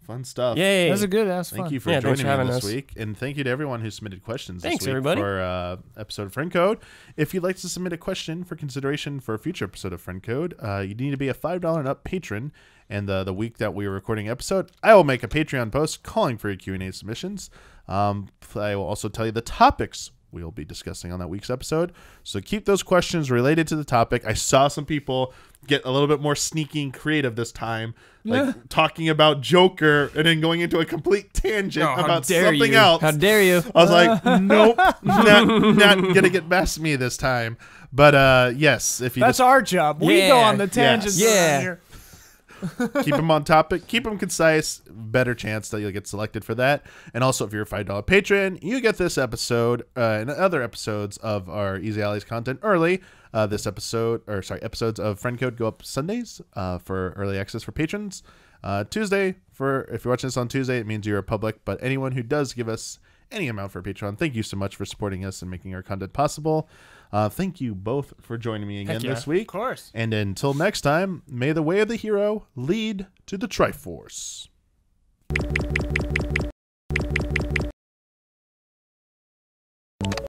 [SPEAKER 1] Fun stuff.
[SPEAKER 2] Yay.
[SPEAKER 3] That was a good. That was
[SPEAKER 1] Thank
[SPEAKER 3] fun.
[SPEAKER 1] you for
[SPEAKER 2] Yeah, thanks
[SPEAKER 1] joining
[SPEAKER 2] for
[SPEAKER 1] me
[SPEAKER 2] having
[SPEAKER 1] this
[SPEAKER 2] us.
[SPEAKER 1] week, and thank you to everyone who submitted questions.
[SPEAKER 2] Thanks,
[SPEAKER 1] this week
[SPEAKER 2] everybody.
[SPEAKER 1] for uh, episode of Friend Code. If you'd like to submit a question for consideration for a future episode of Friend Code, uh, you need to be a five dollar and up patron. And uh, the week that we are recording episode, I will make a Patreon post calling for your Q and A submissions. Um, I will also tell you the topics we will be discussing on that week's episode. So keep those questions related to the topic. I saw some people get a little bit more sneaky and creative this time, like talking about Joker and then going into a complete tangent
[SPEAKER 2] Oh,
[SPEAKER 1] about something
[SPEAKER 2] you.
[SPEAKER 1] else.
[SPEAKER 3] How dare you?
[SPEAKER 1] I was like, nope, not, not gonna get past me this time. But uh, yes, if you
[SPEAKER 3] That's
[SPEAKER 1] just
[SPEAKER 3] our job. We go on the tangents.
[SPEAKER 2] Yes.
[SPEAKER 3] around
[SPEAKER 2] Yeah.
[SPEAKER 1] Keep them on topic, keep them concise, better chance that you'll get selected for that. And also, if you're a five dollar patron, you get this episode uh, and other episodes of our Easy Allies content early. Uh, this episode, or sorry, episodes of Friend Code go up Sundays uh, for early access for patrons. Uh, Tuesday for if you're watching this on Tuesday, it means you're a public. But anyone who does give us any amount for Patreon, thank you so much for supporting us and making our content possible. Uh, thank you both for joining me again
[SPEAKER 2] yeah.
[SPEAKER 1] this week.
[SPEAKER 3] Of course.
[SPEAKER 1] And until next time, may the way of the hero lead to the Triforce.